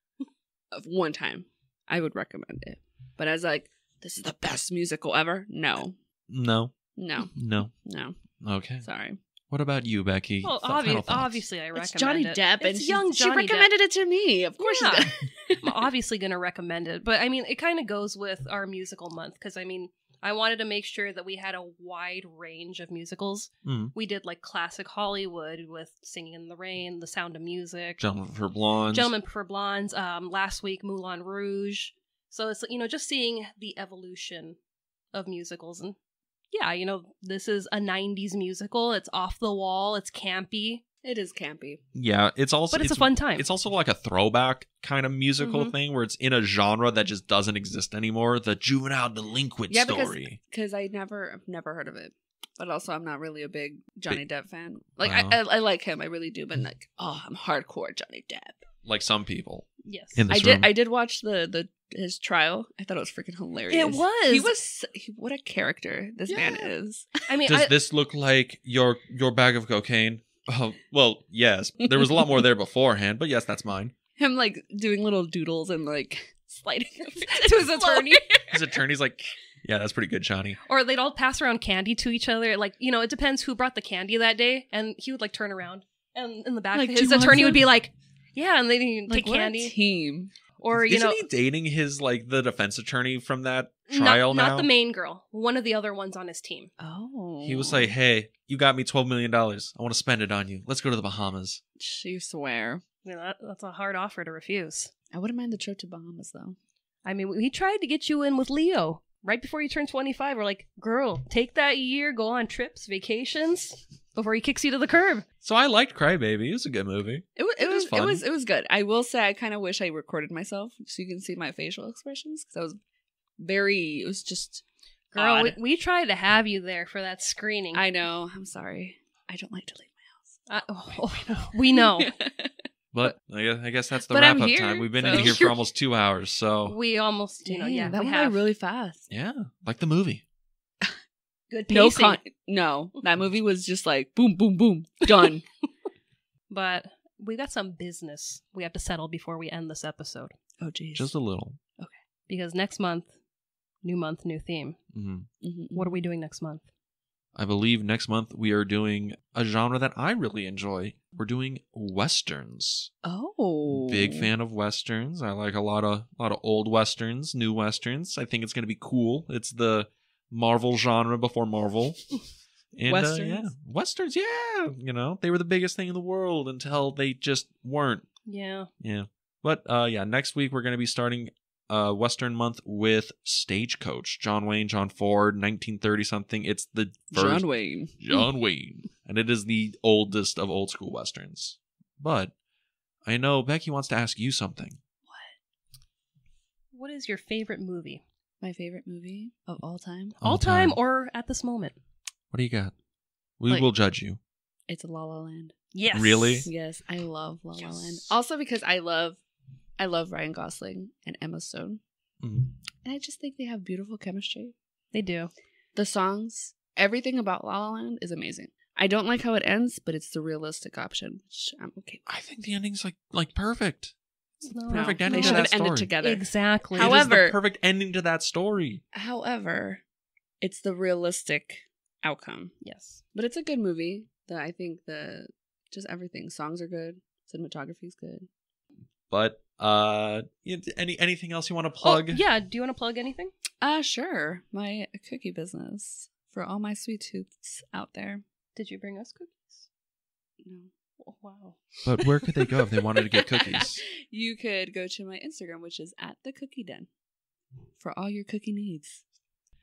one time, I would recommend it. But as like this is the best musical ever, no, No, no, no. no. Okay. Sorry, What about you, Becky? well Th- obvi- obviously i recommend it's Johnny it. Depp, and it's she- young she, Johnny Depp. recommended it to me. Of course, Yeah. she's [LAUGHS] I'm obviously going to recommend it, but I mean, it kind of goes with our musical month because I mean, I wanted to make sure that we had a wide range of musicals. Mhm. We did like classic Hollywood with Singing in the Rain, The Sound of Music, Gentlemen for Blondes. Gentlemen Prefer Blondes. Um, last week Moulin Rouge. So it's you know just seeing the evolution of musicals and yeah, you know this is a '90s musical. It's off the wall. It's campy, it is campy. Yeah, it's also but it's, a fun time. It's also like a throwback kind of musical Mhm. thing where it's in a genre that just doesn't exist anymore. The juvenile delinquent Yeah, because- story. because I never, I've never heard of it. But also, I'm not really a big Johnny Depp fan. Like, Wow. I, I, I like him, I really do. But like, oh, I'm hardcore Johnny Depp. Like some people. yes, in I this did, room. I did watch the the his trial. I thought it was freaking hilarious. It was. He was. He, what a character this man is. I mean, Does I, this look like your your bag of cocaine? Oh, well, yes. There was a lot more there beforehand, but yes, that's mine. Him like doing little doodles and like sliding [LAUGHS] to his attorney. His attorney's like, yeah, that's pretty good, Johnny. or they'd all pass around candy to each other. Like, you know, it depends who brought the candy that day. And he would like turn around and in the back, Like, "Do his you want attorney would some?" be like, yeah, and they didn't Like take what a candy. team. Or, you Isn't know, he dating his like the defense attorney from that not, trial now? not the main girl, one of the other ones on his team. Oh, He was like, "Hey, you got me twelve million dollars. I want to spend it on you. Let's go to the Bahamas." "You swear." You know, that, that's a hard offer to refuse. I wouldn't mind the trip to Bahamas though. I mean, we tried to get you in with Leo right before you turn 25. We're like, girl, take that year, go on trips, vacations before he kicks you to the curb. So I liked Crybaby. It was a good movie. It was It it, was was, fun. it was it was good. I will say I kind of wish I recorded myself so you can see my facial expressions because I was very. It was just. Girl, we, odd. we tried to have you there for that screening. I know. I'm sorry. I don't like to leave I- oh, [LAUGHS] we know. [LAUGHS] my house. But I guess, I guess that's the wrap I'm up here, time. We've been so- in here for [LAUGHS] almost two hours. So We almost, you know, yeah, that we went have really fast. yeah, like the movie. [LAUGHS] good No, pacing. con- no, that movie was just like boom, boom, boom, done. [LAUGHS] but we got some business we have to settle before we end this episode oh, jeez. Just a little. Okay, because next month, new month, new theme. hmm Mhm. What are we doing next month? I believe next month we are doing a genre that I really enjoy. We're doing westerns. Oh, Big fan of westerns. I like a lot of a lot of old westerns, new westerns. I think it's going to be cool. It's the Marvel genre before Marvel. [LAUGHS] And, uh, Westerns? yeah, westerns. Yeah, you know they were the biggest thing in the world until they just weren't. Yeah. Yeah, but uh, yeah, next week we're going to be starting uh Western month with Stagecoach. John Wayne, John Ford, 1930 something. It's the first John Wayne. [LAUGHS] John Wayne, and it is the oldest of old school westerns. But I know Becky wants to ask you something. What? What is your favorite movie? My favorite movie of all time. All, time, or at this moment? What do you got? We Like- will judge you. It's La La Land. Yes. Really? Yes, I love La La Yes. Land. Also because I love, I love Ryan Gosling and Emma Stone, Mm. and I just think they have beautiful chemistry. They do. The songs, everything about La La Land is amazing. I don't like how it ends, but it's the realistic option, which I'm okay. I think the ending's like like perfect. No. Perfect No, ending They to should that have ended story. together. Exactly. It is the However- perfect ending to that story. However, it's the realistic outcome. yes. But it's a good movie. The I think the just everything. Songs are good. Cinematography's good. But uh, any anything else you want to plug? Oh, yeah. Do you want to plug anything? Uh sure. My cookie business for all my sweet tooths out there. Did you bring us cookies? No. Oh, wow. But where could they go if they wanted to get cookies? you could go to my Instagram, which is at the cookie den for all your cookie needs.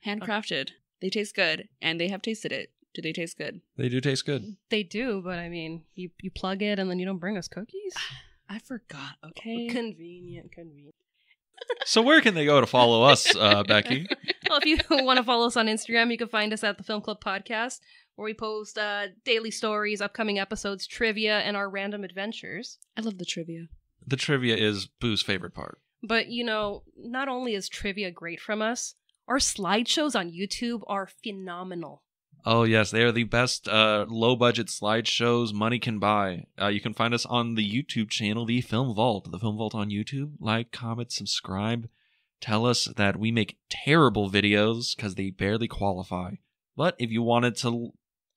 Handcrafted. They taste good and they have tasted it. Do they taste good? They do taste good. They do, but I mean, you you plug it and then you don't bring us cookies. I forgot, okay? Convenient, convenient. So where can they go to follow us, uh, [LAUGHS] Becky? well, if you [LAUGHS] want to follow us on Instagram, you can find us at the Film Club Podcast, where we post uh, daily stories, upcoming episodes, trivia, and our random adventures. I love the trivia. The trivia is Boo's favorite part. But you know, not only is trivia great from us, our slideshows on YouTube are phenomenal. Oh yes, they are the best uh, low budget slideshows money can buy. Uh, you can find us on the YouTube channel, the Film Vault. The Film Vault on YouTube. Like, comment, subscribe. Tell us that we make terrible videos because they barely qualify. But if you wanted to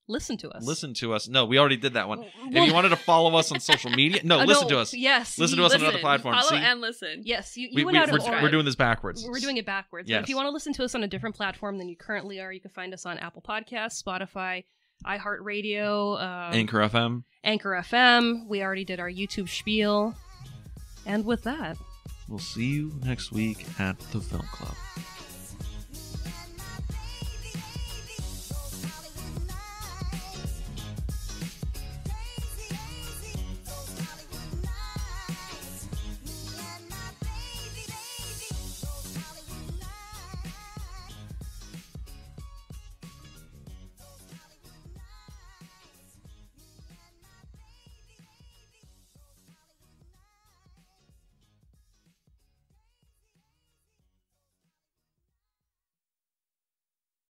Listen to us. listen to us, no, we already did that one. Well- if you wanted to follow us on social media, no, [LAUGHS] Uh, listen to us. Yes. Listen you- to us on another platform. Follow See? and listen. Yes, you, you We, went we, out we're, of order. we're doing this backwards. We're doing it backwards. But Yes. if you want to listen to us on a different platform than you currently are, you can find us on Apple Podcasts, Spotify, iHeartRadio, um, Anchor FM. Anchor FM. We already did our YouTube spiel. And with that, We'll see you next week at the Film Club.